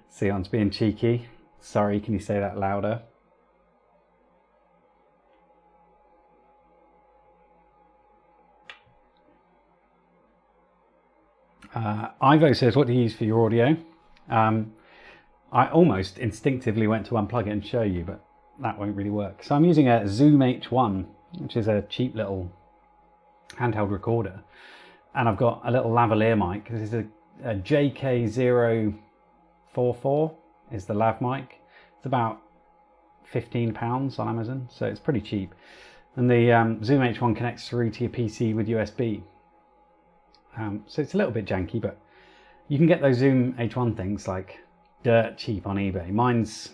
Sion's being cheeky. Sorry, can you say that louder? Uh, Ivo says, what do you use for your audio? Um, I almost instinctively went to unplug it and show you, but that won't really work. So I'm using a Zoom H1, which is a cheap little handheld recorder. And I've got a little lavalier mic. This is a, a JK044 is the lav mic. It's about 15 pounds on Amazon, so it's pretty cheap. And the um, Zoom H1 connects through to your PC with USB. Um, so it's a little bit janky, but you can get those Zoom H1 things like dirt cheap on eBay. Mine's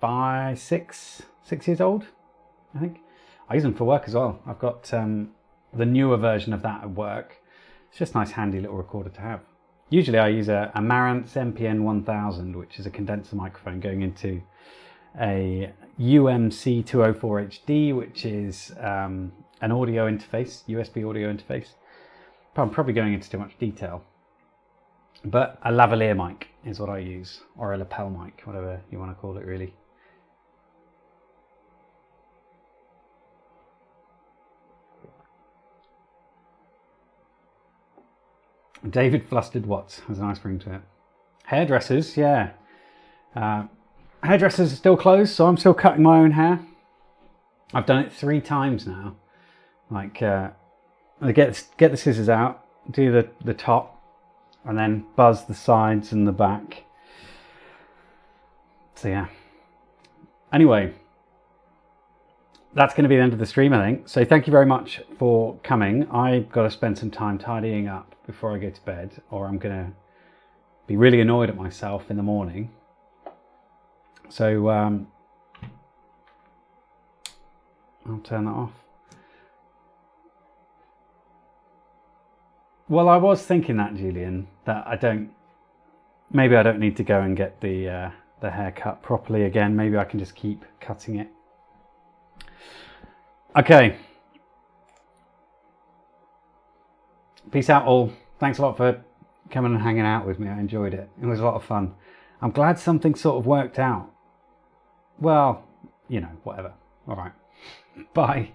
five, six, six years old, I think. I use them for work as well. I've got um, the newer version of that at work. It's just a nice handy little recorder to have. Usually I use a, a Marantz MPM 1000, which is a condenser microphone going into a UMC 204HD, which is um, an audio interface, USB audio interface. But I'm probably going into too much detail. But a lavalier mic is what I use, or a lapel mic, whatever you want to call it really. David Flustered Watts has a nice ring to it. Hairdressers, yeah. Uh, hairdressers are still closed, so I'm still cutting my own hair. I've done it three times now. Like, uh, get get the scissors out, do the the top, and then buzz the sides and the back. So yeah. Anyway, that's going to be the end of the stream, I think. So thank you very much for coming. I've got to spend some time tidying up before I go to bed, or I'm going to be really annoyed at myself in the morning. So um, I'll turn that off. Well, I was thinking that, Julian, that I don't. Maybe I don't need to go and get the uh, the hair cut properly again. Maybe I can just keep cutting it. Okay. Peace out, all. Thanks a lot for coming and hanging out with me. I enjoyed it. It was a lot of fun. I'm glad something sort of worked out. Well, you know, whatever. All right. Bye.